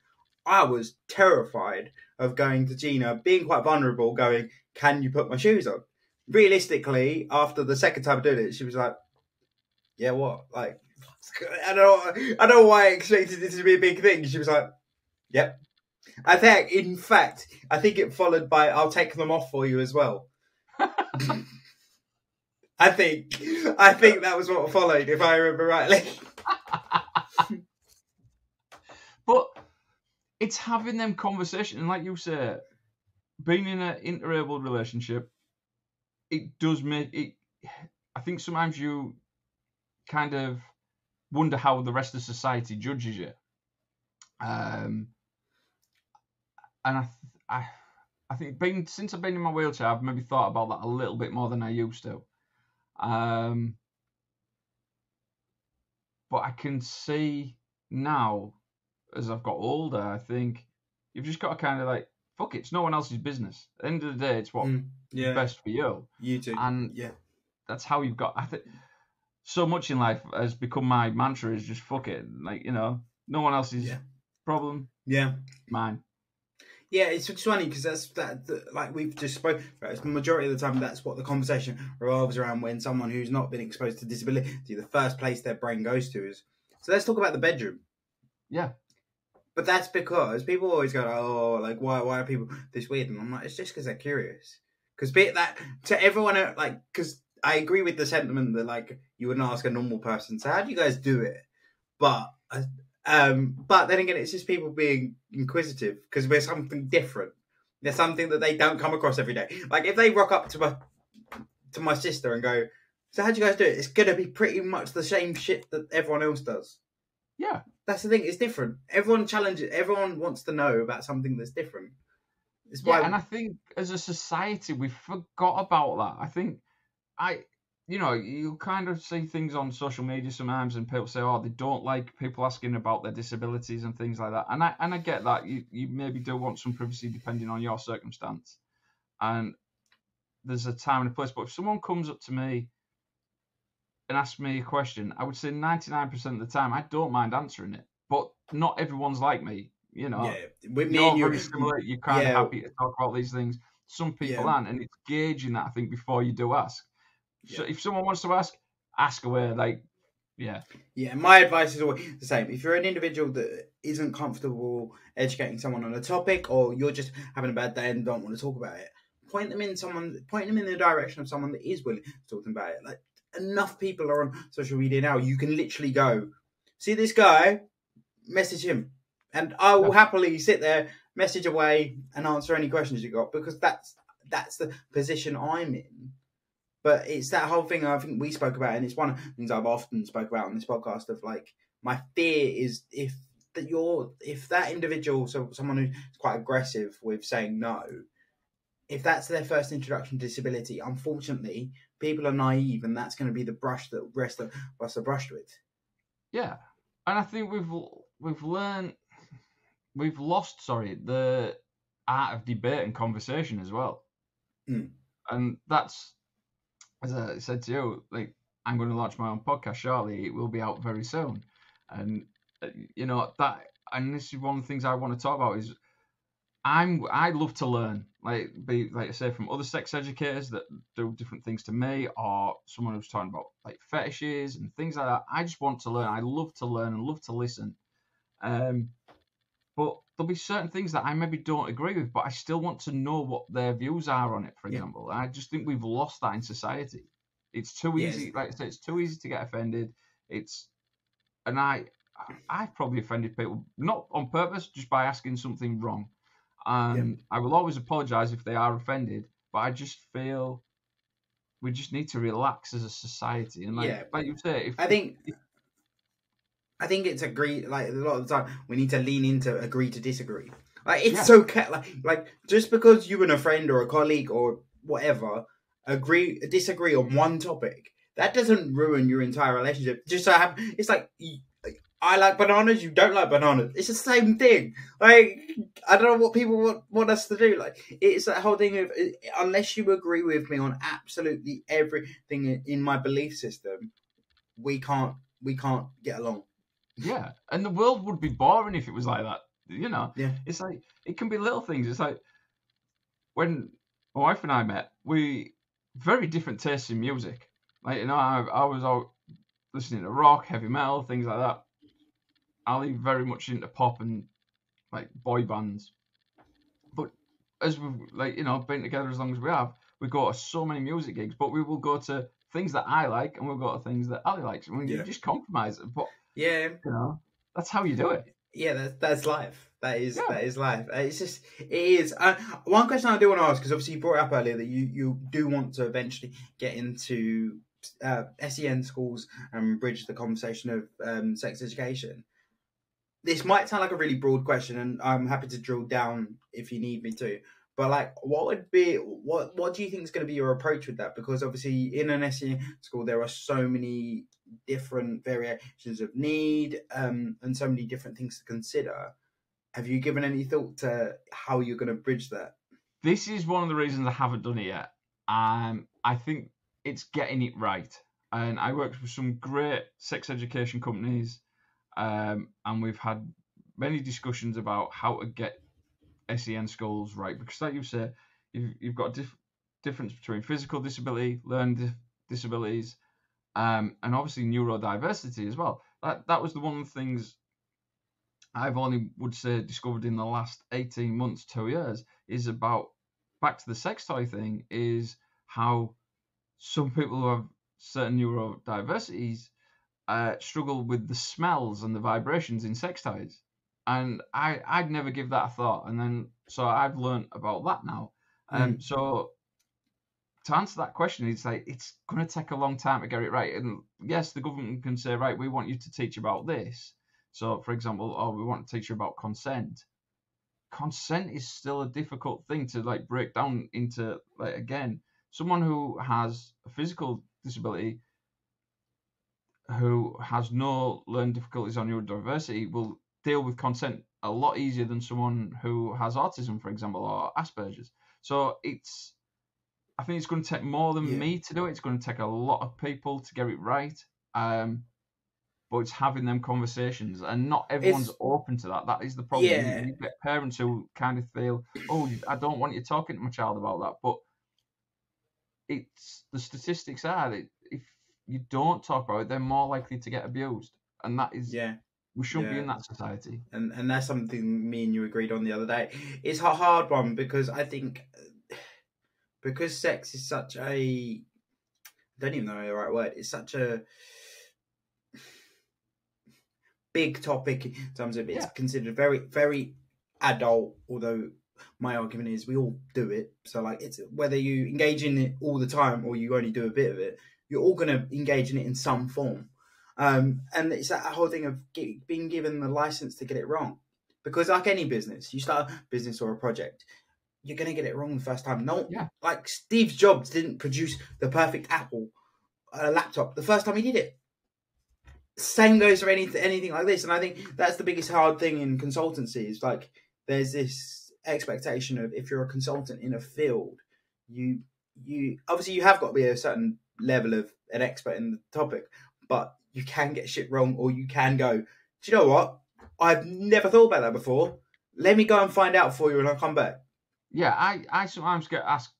I was terrified of going to Gina, being quite vulnerable, going, "Can you put my shoes on?" Realistically, after the second time I did it, she was like, "Yeah, what?" Like, (laughs) I don't, I don't know why I expected this to be a big thing. She was like, "Yep." I think, in fact, I think it followed by "I'll take them off for you" as well. I think, I think that was what followed, if I remember rightly. (laughs) But it's having them conversations, and like you say, being in an interable relationship, it does make it. I think sometimes you kind of wonder how the rest of society judges you. Um, and I, th- I, I think being since I've been in my wheelchair, I've maybe thought about that a little bit more than I used to. Um, but I can see now as I've got older, I think you've just got to kind of like, fuck it, it's no one else's business. At the end of the day, it's what's Mm, yeah, best for you. you too. And yeah, that's how you've got. I think so much in life has become my mantra is just fuck it. Like, you know, no one else's Yeah. problem, yeah. mine. Yeah, it's funny because that's that, that. Like we've just spoke. Right, it's the majority of the time, that's what the conversation revolves around. When someone who's not been exposed to disability, the first place their brain goes to is. So let's talk about the bedroom. Yeah. But that's because people always go, "Oh, like why? Why are people this weird?" And I'm like, it's just because they're curious. Because be it that to everyone, uh, like, because I agree with the sentiment that like you wouldn't ask a normal person, so how do you guys do it? But uh, um, but then again, it's just people being inquisitive because we're something different. There's something that they don't come across every day. Like if they rock up to my to my sister and go, "So how do you guys do it?" It's gonna be pretty much the same shit that everyone else does. Yeah. That's the thing. It's different. Everyone challenges. Everyone wants to know about something that's different. It's why. And I think as a society we forgot about that. I think I you know, you kind of see things on social media sometimes and people say, Oh, they don't like people asking about their disabilities and things like that. And I and I get that. You you maybe do want some privacy depending on your circumstance. And there's a time and a place. But if someone comes up to me and asks me a question, I would say ninety nine percent of the time I don't mind answering it. But not everyone's like me. You know, yeah, with me you're very similar. You're kind yeah. of happy to talk about these things. Some people Yeah. aren't, and it's gauging that I think before you do ask. So Yeah. if someone wants to ask, ask away. Like, yeah, Yeah, my advice is always the same. If you're an individual that isn't comfortable educating someone on a topic, or you're just having a bad day and don't want to talk about it, point them in someone, point them in the direction of someone that is willing to talk about it. Like enough people are on social media now, you can literally go, see this guy, message him, and I will happily sit there, message away, and answer any questions you got because that's that's the position I'm in. But it's that whole thing I think we spoke about, and it's one of the things I've often spoke about on this podcast of like my fear is if that you're if that individual, so someone who's quite aggressive with saying no, if that's their first introduction to disability, unfortunately, people are naive, and that's going to be the brush that rest of us are brushed with. yeah. And I think we've we've learned we've lost sorry the art of debate and conversation as well. Mm. And that's as I said to you, like I'm going to launch my own podcast shortly. It will be out very soon, and uh, you know that. And this is one of the things I want to talk about is I'm I love to learn, like be like I say from other sex educators that do different things to me, or someone who's talking about like fetishes and things like that. I just want to learn. I love to learn and love to listen. Um, but there'll be certain things that I maybe don't agree with, but I still want to know what their views are on it. For Yeah. example, and I just think we've lost that in society. It's too Yes. easy, like I say, it's too easy to get offended. It's and I I've probably offended people not on purpose, just by asking something wrong, and I will always apologise if they are offended. But I just feel we just need to relax as a society, and like, Yeah. like you say, if I think I think it's agree like a lot of the time we need to lean into agree to disagree. Like it's Yeah. okay like like just because you and a friend or a colleague or whatever agree disagree on one topic, that doesn't ruin your entire relationship. Just so have it's like I like bananas, you don't like bananas. It's the same thing. Like I don't know what people want, want us to do. Like it's that whole thing of unless you agree with me on absolutely everything in- in my belief system, we can't we can't get along. Yeah, and the world would be boring if it was like that. You know, Yeah. it's like it can be little things. It's like when my wife and I met, we very different tastes in music. Like you know, I, I was out listening to rock, heavy metal, things like that. Ali very much into pop and like boy bands. But as we've like you know been together as long as we have, we go to so many music gigs. But we will go to things that I like, and we'll go to things that Ali likes. and we Yeah. just compromise. But Yeah, you know, that's how you do it. yeah, that's that's life. That is Yeah. that is life. Uh, It's just it is. Uh, one question I do want to ask because obviously you brought up earlier that you you do want to eventually get into uh, SEN schools and bridge the conversation of um, sex education. This might sound like a really broad question, and I'm happy to drill down if you need me to. But like, what would be what what do you think is going to be your approach with that? Because obviously, in an SEN school, there are so many different variations of need um, and so many different things to consider. Have you given any thought to how you're going to bridge that? This is one of the reasons I haven't done it yet. Um, I think it's getting it right. And I worked with some great sex education companies, um, and we've had many discussions about how to get SEN schools right. Because, like you say, you've, you've got a dif- difference between physical disability, learning dif- disabilities, um, and obviously neurodiversity as well. That that was the one of the things I've only would say discovered in the last eighteen months, two years, is about back to the sex toy thing. Is how some people who have certain neurodiversities uh, struggle with the smells and the vibrations in sex toys, and I I'd never give that a thought, and then so I've learned about that now. Um, so to answer that question, it's like it's going to take a long time to get it right. And yes, the government can say, right, we want you to teach about this. So, for example, oh, we want to teach you about consent. Consent is still a difficult thing to like break down into. Like again, someone who has a physical disability, who has no learning difficulties on neurodiversity, will deal with consent a lot easier than someone who has autism, for example, or Asperger's. So it's I think it's going to take more than Yeah. me to do it. It's going to take a lot of people to get it right. Um, but it's having them conversations, and not everyone's It's- open to that. That is the problem. Yeah. You get parents who kind of feel, "Oh, I don't want you talking to my child about that," but it's the statistics are that if you don't talk about it, they're more likely to get abused, and that is Yeah, we shouldn't be in that society. and and that's something me and you agreed on the other day. It's a hard one because I think because sex is such a I don't even know the right word. It's such a big topic in terms of it's Yeah. considered very very adult. Although my argument is we all do it. So like it's whether you engage in it all the time or you only do a bit of it, you're all going to engage in it in some form. Um, and it's that whole thing of get, being given the license to get it wrong. Because like any business, you start a business or a project, you're going to get it wrong the first time. No, Yeah. like Steve Jobs didn't produce the perfect Apple uh, laptop the first time he did it. Same goes for anything, anything like this. And I think that's the biggest hard thing in consultancy is like there's this expectation of if you're a consultant in a field, you you obviously you have got to be a certain level of an expert in the topic, but you can get shit wrong or you can go, do you know what? I've never thought about that before. Let me go and find out for you and I'll come back. Yeah, I, I sometimes get asked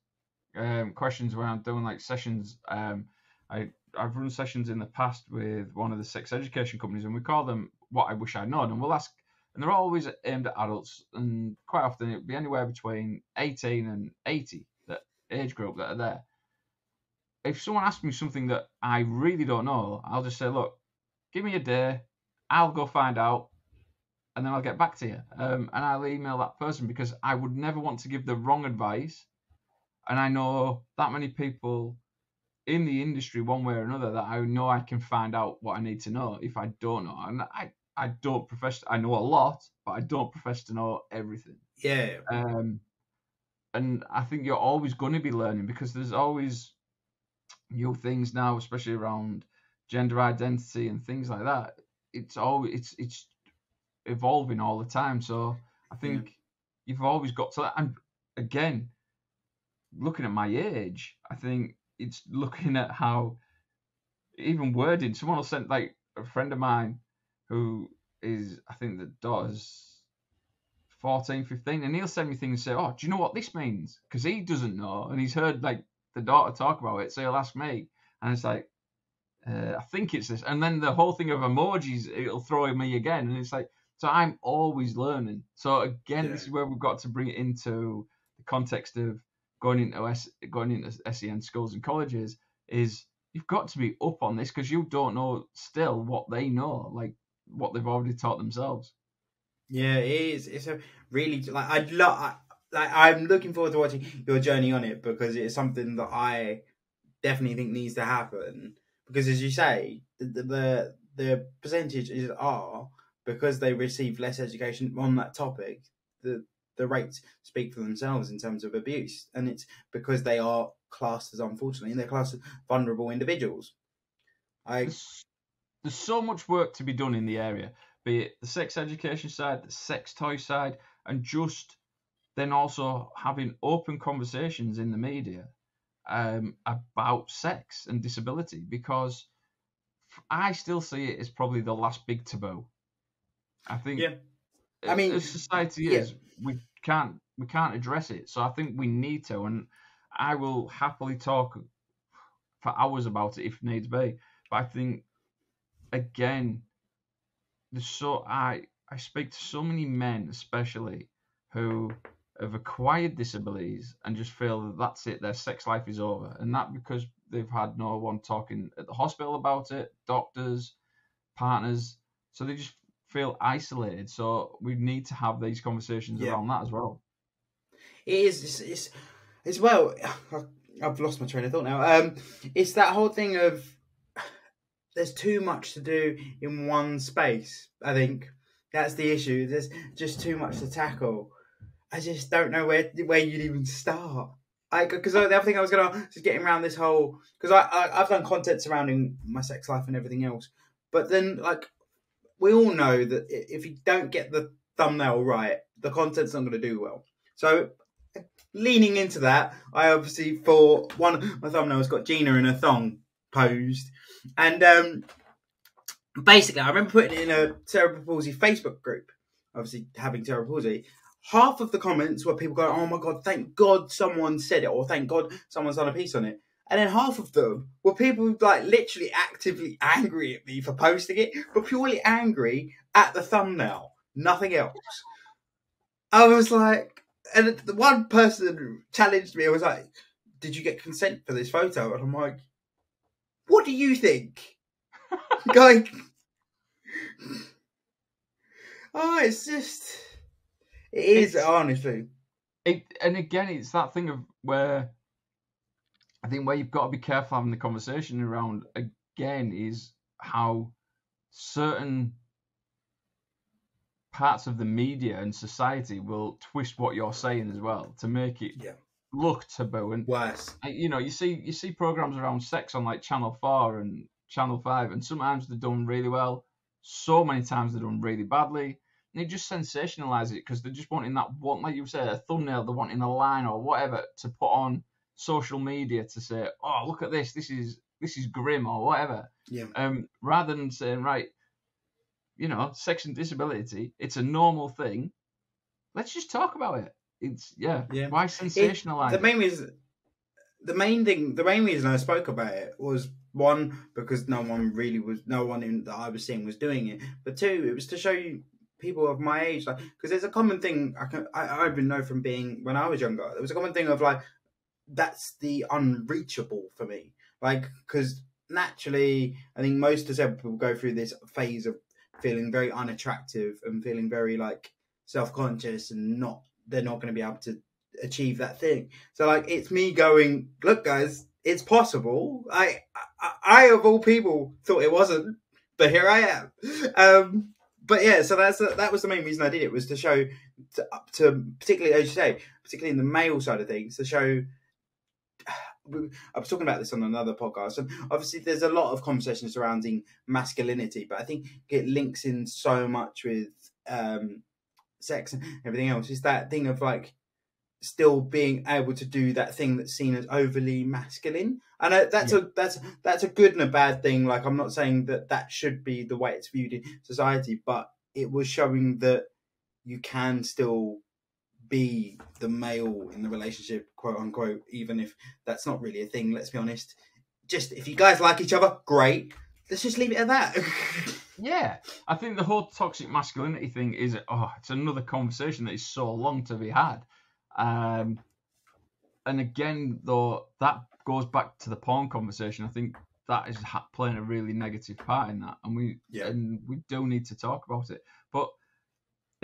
um, questions when I'm doing like sessions. Um, I I've run sessions in the past with one of the sex education companies, and we call them "What I Wish I'd Known," and we'll ask, and they're always aimed at adults, and quite often it'll be anywhere between 18 and 80 that age group that are there. If someone asks me something that I really don't know, I'll just say, "Look, give me a day, I'll go find out, and then I'll get back to you. Um, and I'll email that person because I would never want to give the wrong advice. And I know that many people in the industry, one way or another, that I know I can find out what I need to know if I don't know. And I, I don't profess. I know a lot, but I don't profess to know everything. Yeah. Um, and I think you're always going to be learning because there's always new things now, especially around gender identity and things like that. It's always it's it's evolving all the time. So I think you've always got to. And again, looking at my age, I think it's looking at how even wording. Someone will send like a friend of mine who is I think the daughter's 14, 15, and he'll send me things and say, "Oh, do you know what this means?" Because he doesn't know, and he's heard like the daughter talk about it, so he'll ask me, and it's like, uh, I think it's this, and then the whole thing of emojis, it'll throw me again, and it's like, so I'm always learning. So again, Yeah. this is where we've got to bring it into the context of going into S, going into SEN schools and colleges. Is you've got to be up on this because you don't know still what they know, like what they've already taught themselves. Yeah, it is. It's a really like I'd love. I, like I'm looking forward to watching your journey on it because it's something that I definitely think needs to happen. Because as you say, the the the, the percentages are because they receive less education on that topic. The the rates speak for themselves in terms of abuse, and it's because they are classed as unfortunately they're classed as vulnerable individuals. I there's, there's so much work to be done in the area, be it the sex education side, the sex toy side, and just then also having open conversations in the media um, about sex and disability because I still see it as probably the last big taboo. I think Yeah. I mean, as society yeah. is, we can't we can't address it. So I think we need to, and I will happily talk for hours about it if needs be. But I think again, there's so I I speak to so many men, especially who have acquired disabilities and just feel that that's it, their sex life is over, and that because they've had no one talking at the hospital about it, doctors, partners, so they just feel isolated. So we need to have these conversations Yeah. around that as well. It is. It's, it's as well. (sighs) I've lost my train of thought now. Um, it's that whole thing of (sighs) there's too much to do in one space. I think that's the issue. There's just too much to tackle. I just don't know where where you'd even start. I because the other thing I was gonna just getting around this whole because I, I I've done content surrounding my sex life and everything else, but then like we all know that if you don't get the thumbnail right, the content's not going to do well. So leaning into that, I obviously for one my thumbnail's got Gina in a thong posed, and um, basically I remember putting it in a cerebral palsy Facebook group. Obviously, having cerebral palsy, half of the comments were people going, "Oh my god, thank God someone said it," or "Thank God someone's done a piece on it." And then half of them were people like literally actively angry at me for posting it, but purely angry at the thumbnail, nothing else. I was like, and the one person challenged me. I was like, "Did you get consent for this photo?" And I'm like, "What do you think?" (laughs) like, oh, it's just, it is It's- honestly, it and again it's that thing of where I think where you've got to be careful having the conversation around again is how certain parts of the media and society will twist what you're saying as well to make it Yeah. look taboo and worse. you know you see you see programs around sex on like channel 4 and channel 5 and sometimes they're done really well so many times they're done really badly and they just sensationalize it because they're just wanting that one like you said a thumbnail they're wanting a line or whatever to put on social media to say oh look at this. This is this is grim or whatever. Yeah. um rather than saying right you know sex and disability it's a normal thing. Let's just talk about it. It's yeah, Yeah. why sensationalize the main reason the main thing the main reason I spoke about it was one because no one really was no one in, that I was seeing was doing it but two it was to show you people of my age like because there's a common thing I can I, I even know from being when I was younger there was a common thing of like that's the unreachable for me like because naturally I think most disabled people go through this phase of feeling very unattractive and feeling very like self-conscious and not they're not going to be able to achieve that thing. So like it's me going, look guys, it's possible. I I, I of all people thought it wasn't, but here I am. Um but yeah, so that's that was the main reason I did it was to show to, to particularly as you say, particularly in the male side of things, to show I was talking about this on another podcast, and obviously there's a lot of conversation surrounding masculinity, but I think it links in so much with um, sex and everything else. Is that thing of like still being able to do that thing that's seen as overly masculine, and that's yeah. a that's that's a good and a bad thing. Like I'm not saying that that should be the way it's viewed in society, but it was showing that you can still be the male in the relationship, quote unquote, even if that's not really a thing. Let's be honest. Just if you guys like each other, great. Let's just leave it at that. (laughs) yeah, I think the whole toxic masculinity thing is oh, it's another conversation that is so long to be had. Um, and again, though, that goes back to the porn conversation. I think that is playing a really negative part in that, and we yeah. and we do need to talk about it. But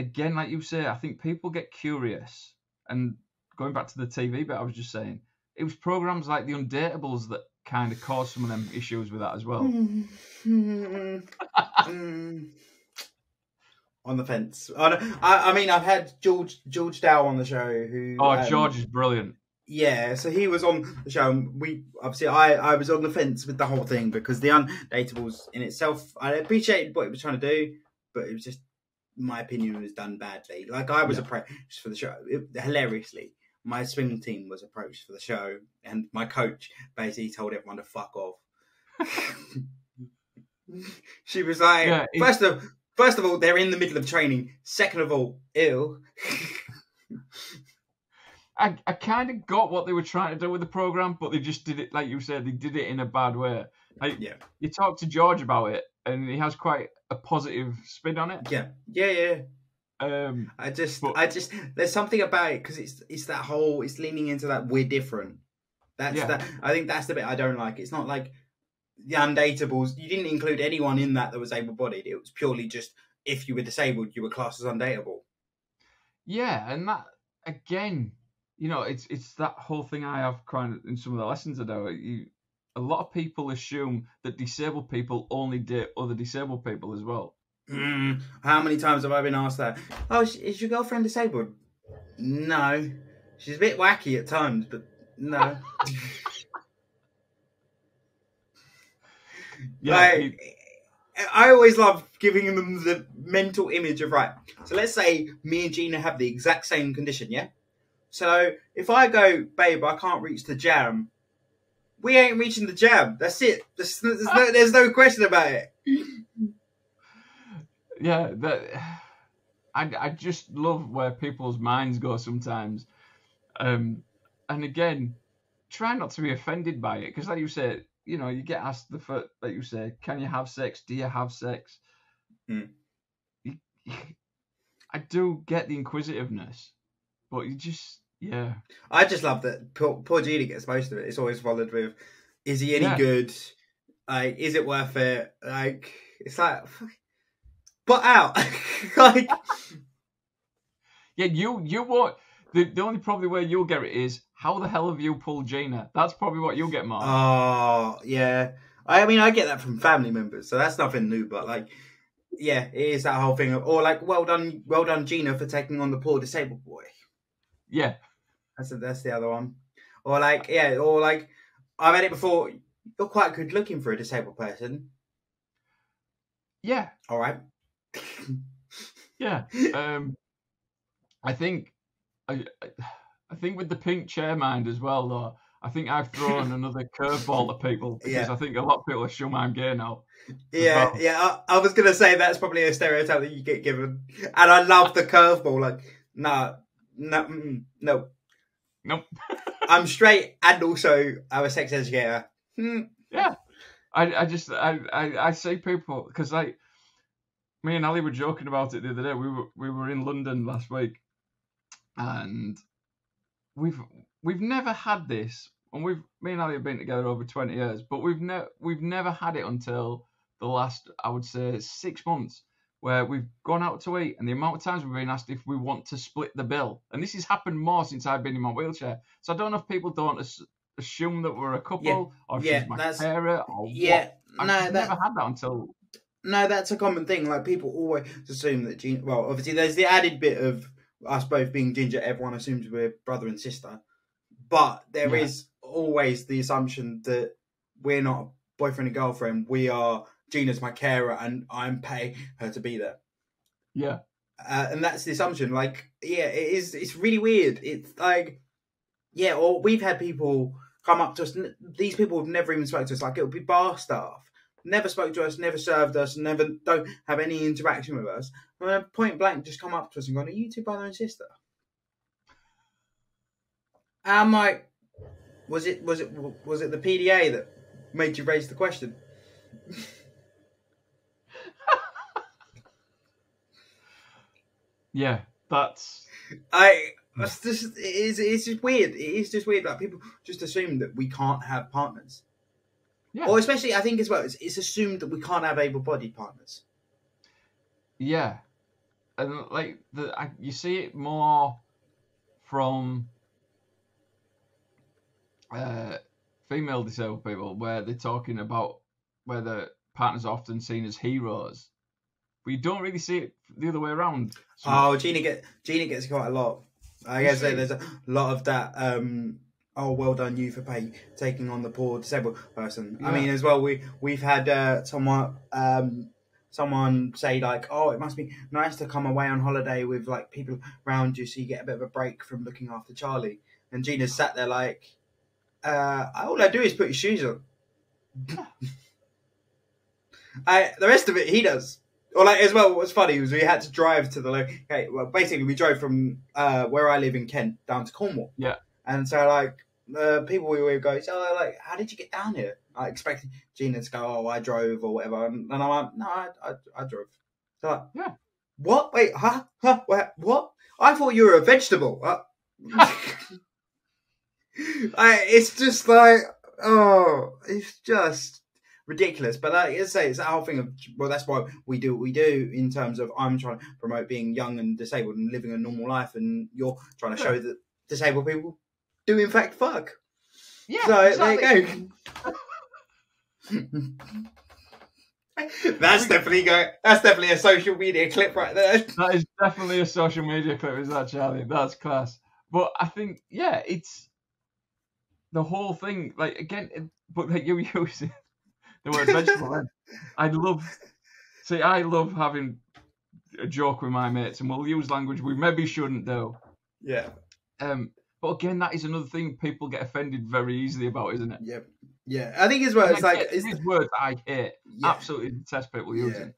again, like you say, I think people get curious. And going back to the TV bit, I was just saying, it was programs like The Undateables that kind of caused some of them issues with that as well. (laughs) (laughs) on the fence. I, I, mean, I've had George George Dow on the show. Who? Oh, um, George is brilliant. Yeah, so he was on the show. And we obviously, I, I was on the fence with the whole thing because the undateables in itself, I appreciated what he was trying to do, but it was just my opinion, was done badly. Like I was yeah. approached for the show it, hilariously. My swimming team was approached for the show, and my coach basically told everyone to fuck off. (laughs) she was like, yeah, first of first of all, they're in the middle of training. Second of all, ill. I, I kind of got what they were trying to do with the program, but they just did it like you said. They did it in a bad way. Yeah. You talk to George about it, and he has quite a positive spin on it. Yeah, yeah, yeah. Um, I just, but, I just, there's something about it because it's, it's that whole, it's leaning into that we're different. That's yeah. that. I think that's the bit I don't like. It's not like the undateables. You didn't include anyone in that that was able-bodied. It was purely just if you were disabled, you were classed as undateable. Yeah, and that again, you know, it's it's that whole thing I have kind of in some of the lessons I do. You a lot of people assume that disabled people only date other disabled people as well. Mm, how many times have I been asked that? Oh, is your girlfriend disabled? No. She's a bit wacky at times, but no. (laughs) yeah, like, I always love giving them the mental image of right. So let's say me and Gina have the exact same condition, yeah. So if I go, babe, I can't reach the jam, we ain't reaching the jam. That's it. There's, there's, no, there's no question about it. (laughs) Yeah, that. I, I just love where people's minds go sometimes. Um, and again, try not to be offended by it because, like you said, you know, you get asked the first, like you say, can you have sex? Do you have sex? Mm. (laughs) I do get the inquisitiveness, but you just yeah. I just love that poor, poor Gina gets most of it. It's always followed with, is he any yeah. good? Like, is it worth it? Like, it's like, put out. (laughs) like, yeah, you you what? The, the only probably way you'll get it is how the hell have you pulled Gina? That's probably what you'll get, Mark. Oh yeah. I mean, I get that from family members, so that's nothing new. But like, yeah, it is that whole thing. Of, or like, well done, well done, Gina, for taking on the poor disabled boy. Yeah, that's that's the other one. Or like yeah, or like I've had it before. You're quite good looking for a disabled person. Yeah. All right. (laughs) yeah. Um, I think I, I think with the pink chair mind as well though. I think I've thrown (laughs) another curveball at people because yeah. I think a lot of people assume I'm gay now. Yeah, well. yeah. I, I, was gonna say that's probably a stereotype that you get given, and I love the curveball. Like, nah, no, no, Nope. (laughs) I'm straight and also I'm a sex educator. Hmm. Yeah. I, I just I, I, I say people because like me and Ali were joking about it the other day. We were we were in London last week, and we've we've never had this, and we've me and Ali have been together over twenty years, but we've never we've never had it until the last I would say six months where we've gone out to eat and the amount of times we've been asked if we want to split the bill. And this has happened more since I've been in my wheelchair. So I don't know if people don't as- assume that we're a couple Yeah. or if Yeah, she's my that's- carer or Yeah, what. I've no, never that had that until no, that's a common thing. Like people always assume that Gina. Well, obviously, there's the added bit of us both being ginger. Everyone assumes we're brother and sister, but there is Yeah. always the assumption that we're not a boyfriend and girlfriend. We are Gina's my carer, and I'm paying her to be there. yeah. uh, and that's the assumption. Like, yeah, it is. It's really weird. It's like, yeah, or we've had people come up to us. These people have never even spoke to us. Like, it would be bar staff, never spoke to us, never served us, never don't have any interaction with us. And then point blank, just come up to us and go, "Are you two brother and sister?" And I'm like, was it was it was it the PDA that made you raise the question? (laughs) Yeah. That's I it's just it is it's just weird. It is just weird. Like people just assume that we can't have partners, yeah. or especially I think as well. It's, it's assumed that we can't have able-bodied partners. Yeah, and like the I, you see it more from uh, female disabled people, where they're talking about where the partners are often seen as heroes, but you don't really see it the other way around. So- Oh, Gina get Gina gets quite a lot. I guess there's a lot of that. Um, oh, well done you for pay, taking on the poor disabled person. I mean, as well, we we've had uh, someone um, someone say like, oh, it must be nice to come away on holiday with like people around you, so you get a bit of a break from looking after Charlie. And Gina's sat there like, uh, all I do is put your shoes on. (laughs) I the rest of it he does. Or like as well, what's funny was we had to drive to the lo- okay. Well, basically we drove from uh, where I live in Kent down to Cornwall. Yeah. And so like uh, people we would go, so like, how did you get down here? I expected Gina to go, oh, I drove or whatever, and, and I'm like, no, I, I, I drove. So like, Yeah. What? Wait, huh? Huh? What? What? I thought you were a vegetable. Uh, (laughs) (laughs) I, it's just like, oh, it's just ridiculous. But like I say, it's that whole thing of well, that's why we do what we do in terms of I'm trying to promote being young and disabled and living a normal life, and you're trying to show that disabled people do in fact fuck. yeah, so exactly. there you go. (laughs) that's definitely go. That's definitely a social media clip right there. (laughs) That is definitely a social media clip, is that Charlie? That's class. But I think, yeah, it's the whole thing. Like again, but like you using the word vegetable. I love. See, I love having a joke with my mates, and we'll use language we maybe shouldn't do. Yeah. Um, but again, that is another thing people get offended very easily about, isn't it? Yep. Yeah. I think as well. And It's I like it's these words I hate. yeah. Absolutely detest people Yeah. using.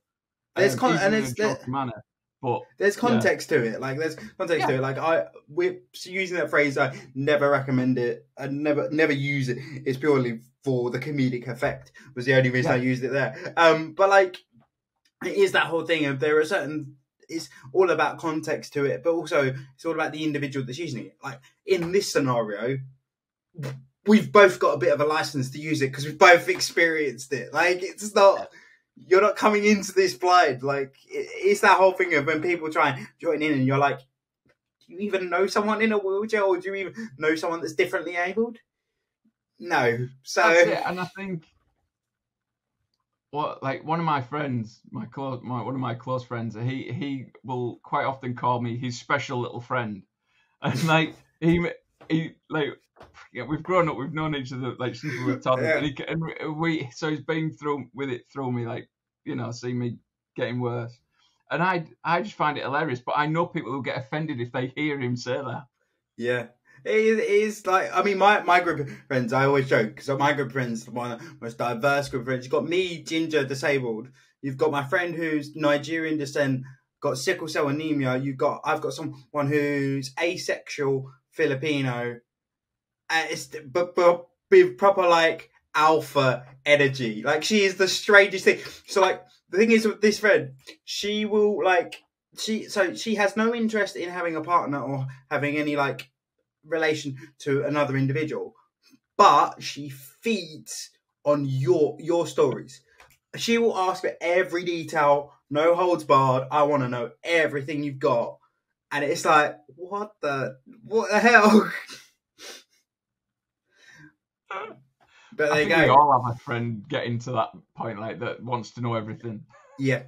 There's um, con- and it's there- manner. But There's context to it. Like there's context to it. Like I we're using that phrase. I never recommend it. I never never use it. It's purely for the comedic effect. Was the only reason I used it there. Um, but like it is that whole thing of there are certain. It's all about context to it, but also it's all about the individual that's using it. Like in this scenario, we've both got a bit of a license to use it because we've both experienced it. Like it's not you're not coming into this blind. Like it's that whole thing of when people try and join in, and you're like, do you even know someone in a wheelchair, or do you even know someone that's differently abled? No. So. And I think what like one of my friends, my close my one of my close friends, he he will quite often call me his special little friend. And like he he like yeah, we've grown up, we've known each other like since we were (laughs) toddlers. Yeah. And, he, and we so he's been through with it through me, like, you know, seeing me getting worse. And I I just find it hilarious, but I know people who get offended if they hear him say that. yeah. It is, it is like I mean my, my group of friends I always joke because my group of friends one of the most diverse group of friends. You've got me, ginger, disabled. You've got my friend who's Nigerian descent, got sickle cell anemia. You've got I've got someone who's asexual Filipino, Uh, it's but but with proper like alpha energy. Like she is the strangest thing. So like the thing is with this friend, she will like she so she has no interest in having a partner or having any like relation to another individual, but she feeds on your your stories. She will ask for every detail, no holds barred. I want to know everything you've got. And it's like, what the, what the hell? (laughs) but I there you think we go. all have a friend getting to that point, like that wants to know everything. Yeah,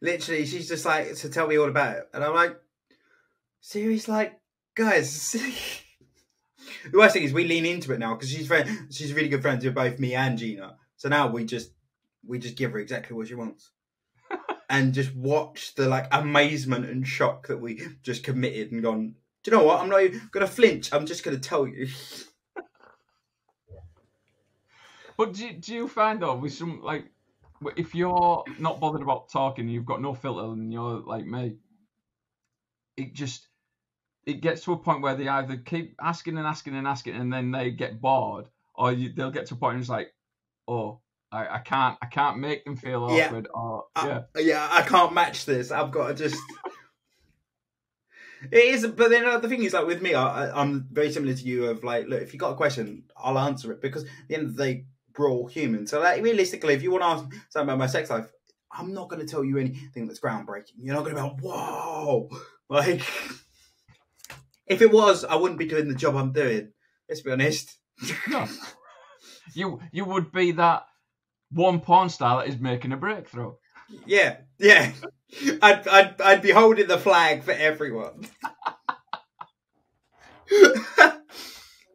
literally, she's just like to tell me all about it, and I'm like, serious, like, guys. (laughs) the worst thing is we lean into it now because she's friend, she's really good friends with both me and Gina. So now we just we just give her exactly what she wants, (laughs) and just watch the like amazement and shock that we just committed and gone. Do you know what? I'm not even gonna flinch. I'm just gonna tell you. (laughs) But do, do you find though with some like if you're not bothered about talking, you've got no filter, and you're like me, it just it gets to a point where they either keep asking and asking and asking, and then they get bored, or you, they'll get to a point and it's like, oh, I, I can't I can't make them feel Yeah. awkward, or I- yeah, yeah, I can't match this. I've got to just. It is, but then uh, the thing is, like with me, I, I'm very similar to you. Of like, look, if you got a question, I'll answer it because at the end of the day, we're human. So, like, realistically, if you want to ask something about my sex life, I'm not going to tell you anything that's groundbreaking. You're not going to be like, whoa, (laughs) like. If it was, I wouldn't be doing the job I'm doing. Let's be honest. no. (laughs) you you would be that one porn star that is making a breakthrough. Yeah, yeah. (laughs) I'd, I'd, I'd be holding the flag for everyone.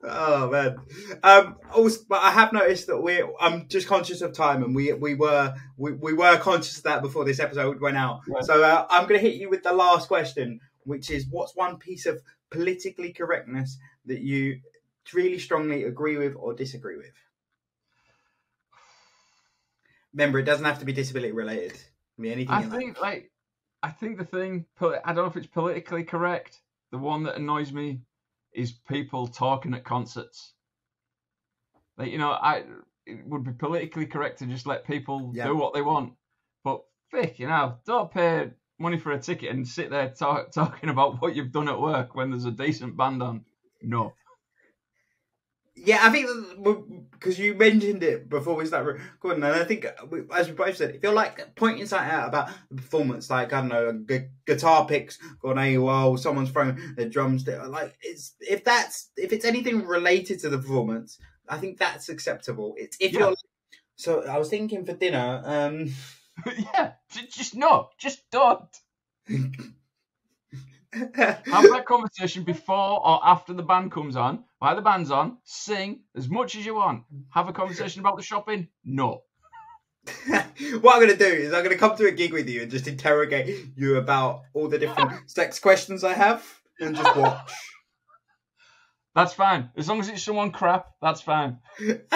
Oh man. Um. Also, but I have noticed that we. I'm just conscious of time, and we we were we, we were conscious of that before this episode went out. Yeah. So uh, I'm going to hit you with the last question, which is, what's one piece of politically correctness that you really strongly agree with or disagree with? Remember, it doesn't have to be disability related. I mean, anything. I think like I think the thing I don't know if it's politically correct. The one that annoys me is people talking at concerts. Like you know, I it would be politically correct to just let people Yeah. do what they want, but thick, you know, don't pay money for a ticket and sit there talk, talking about what you've done at work when there's a decent band on. No, Yeah, I think because you mentioned it before we started recording, and I think as we both said, if you're like pointing something out about the performance, like I don't know, a guitar picks gone AWOL, someone's throwing their drums, like it's if that's if it's anything related to the performance, I think that's acceptable. It's if Yeah. you're so I was thinking for dinner, um, (laughs) yeah, just no, just don't. (laughs) Have that conversation before or after the band comes on. While the band's on, sing as much as you want. Have a conversation about the shopping. No. (laughs) what I'm going to do is I'm going to come to a gig with you and just interrogate you about all the different (laughs) sex questions I have and just watch. (laughs) That's fine. As long as it's someone crap, that's fine. Should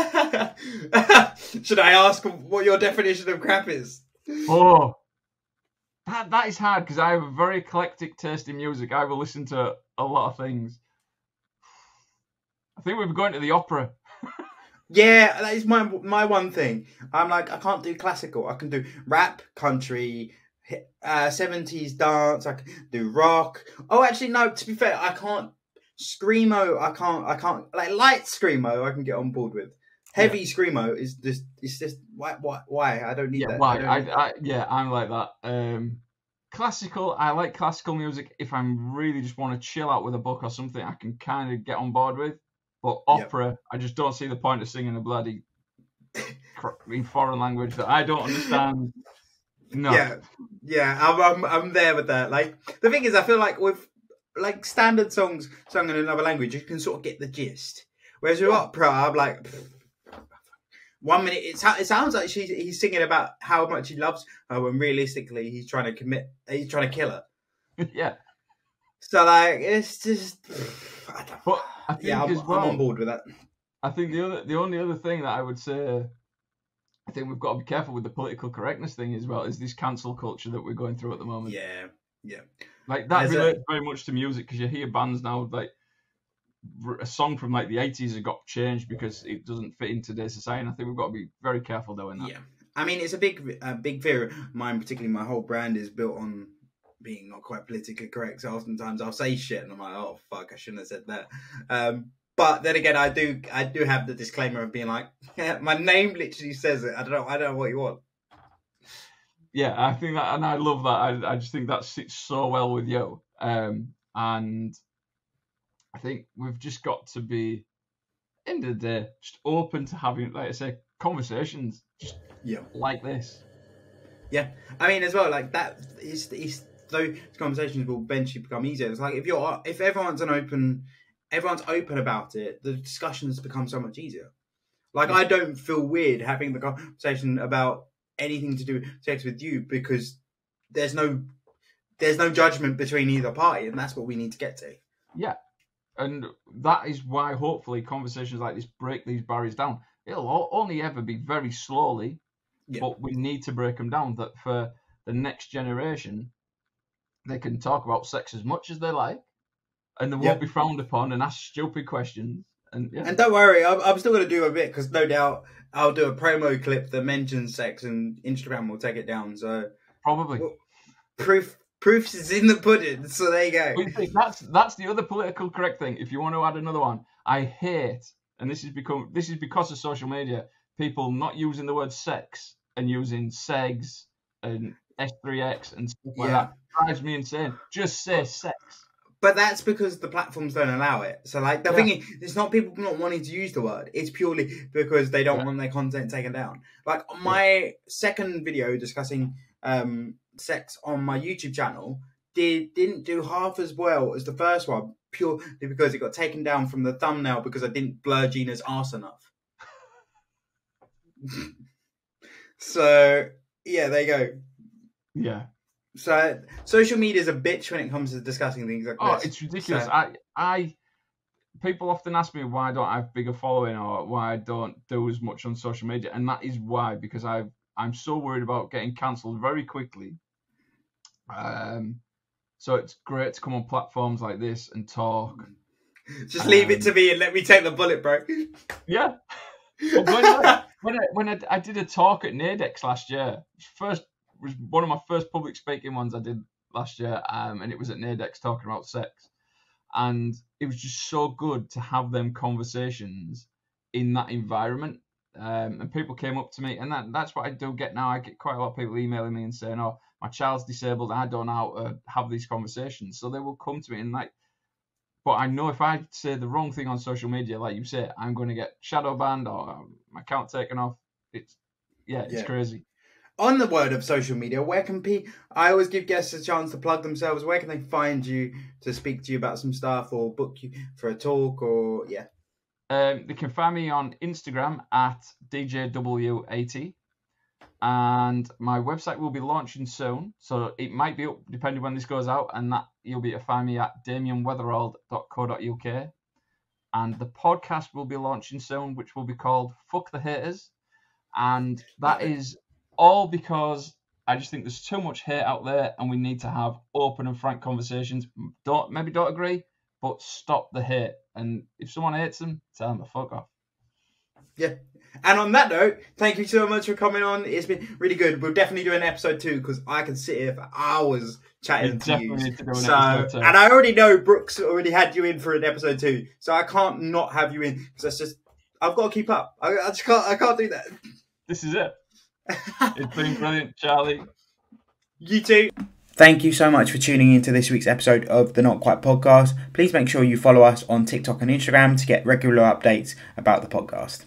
I ask what your definition of crap is? Oh. That, that is hard because I have a very eclectic taste in music. I will listen to a lot of things. I think we're going to the opera. (laughs) Yeah, that is my my one thing. I'm like I can't do classical. I can do rap, country, uh, 70s dance. I can do rock. Oh, actually, no. To be fair, I can't screamo. I can't. I can't like light screamo. I can get on board with. Heavy screamo is just. It's just why? Why? Why? I don't need Yeah, that. why? don't I, I, yeah, I'm like that. Um, classical, I like classical music if I'm really just want to chill out with a book or something I can kind of get on board with. But Yep. opera, I just don't see the point of singing a bloody in foreign language that I don't understand. No. Yeah, yeah, I'm, I'm I'm there with that. Like the thing is, I feel like with like standard songs sung in another language, you can sort of get the gist. Whereas with opera, I'm like, pfft, one minute it, it sounds like she's he's singing about how much he loves her, when realistically he's trying to commit, he's trying to kill her. (laughs) yeah. So like, it's just, I But I think yeah, I'm, well, I'm on board with that. I think the other, the only other thing that I would say, I think we've got to be careful with the political correctness thing as well, is this cancel culture that we're going through at the moment. Yeah, yeah, Like that a- relates very much to music because you hear bands now like a song from like the 80s has got changed because it doesn't fit in today's society. And I think we've got to be very careful doing that. Yeah, I mean, it's a big, a big fear mine. Particularly, my whole brand is built on being not quite politically correct. So oftentimes I'll say shit, and I'm like, oh fuck, I shouldn't have said that. Um, but then again, I do, I do have the disclaimer of being like, (laughs) my name literally says it. I don't know, I don't know what you want. yeah, I think that, and I love that. I, I just think that sits so well with you. Um, and I think we've just got to be, end of the day, just open to having, like I say, conversations just Yeah. like this. Yeah, I mean as well, like that is is those conversations will eventually become easier. It's like if you're if everyone's an open, everyone's open about it, the discussions become so much easier. Like I don't feel weird having the conversation about anything to do with sex with you because there's no there's no judgment between either party, and that's what we need to get to. Yeah. And that is why hopefully conversations like this break these barriers down. It'll only ever be very slowly, Yeah. but we need to break them down that for the next generation, they can talk about sex as much as they like and they Yeah. won't be frowned upon and ask stupid questions. And yeah, And don't worry, I'm, I'm still going to do a bit because no doubt I'll do a promo clip that mentions sex, and Instagram will take it down. So probably. Well- proof proofs is in the pudding. So there you go. But you see, that's that's the other political correct thing. If you want to add another one, I hate, and this is become this is because of social media, people not using the word sex and using segs and S3X and stuff like Yeah. that drives me insane. Just say sex. But that's because the platforms don't allow it. So like the Yeah. thing is, it's not people not wanting to use the word. It's purely because they don't Yeah. want their content taken down. Like on my second video discussing um, sex on my YouTube channel did didn't do half as well as the first one, purely because it got taken down from the thumbnail because I didn't blur Gina's arse enough. (laughs) so yeah, there you go. Yeah. So social media is a bitch when it comes to discussing things like Oh, this. it's ridiculous. So- I I people often ask me why I don't I have bigger following or why I don't do as much on social media, and that is why because I've I'm so worried about getting cancelled very quickly. Um, so it's great to come on platforms like this and talk. Just leave it Um, to me and let me take the bullet, bro. Yeah. (laughs) Well, when I, when I, when I, I did a talk at Naidex last year, first was one of my first public speaking ones I did last year, um, and it was at Naidex talking about sex, and it was just so good to have them conversations in that environment. Um, and people came up to me, and that, that's what I do get now. I get quite a lot of people emailing me and saying, "Oh, my child's disabled. I don't know how to have these conversations." So they will come to me and like but I know if I say the wrong thing on social media, like you say, I'm going to get shadow banned or um, my account taken off. It's yeah, it's Yeah. crazy. On the word of social media, where can pe I always give guests a chance to plug themselves. Where can they find you to speak to you about some stuff or book you for a talk or yeah? Um, they can find me on Instagram at DJW80, and my website will be launching soon, so it might be up depending when this goes out, and that you'll be able to find me at damianweatherald.co.uk. And the podcast will be launching soon, which will be called Fuck the Haters, and that is all because I just think there's too much hate out there, and we need to have open and frank conversations. Don't maybe don't agree, but stop the hate. And if someone hates them, tell them to fuck off. Yeah. And on that note, thank you so much for coming on. It's been really good. We'll definitely do an episode two because I can sit here for hours chatting to you. to so, and I already know Brooks already had you in for an episode two, so I can't not have you in because that's just I've got to keep up. I, I just can't. I can't do that. This is it. (laughs) It's been brilliant, Charlie. you too. Thank you so much for tuning into this week's episode of the Not Quite Podcast. Please make sure you follow us on TikTok and Instagram to get regular updates about the podcast.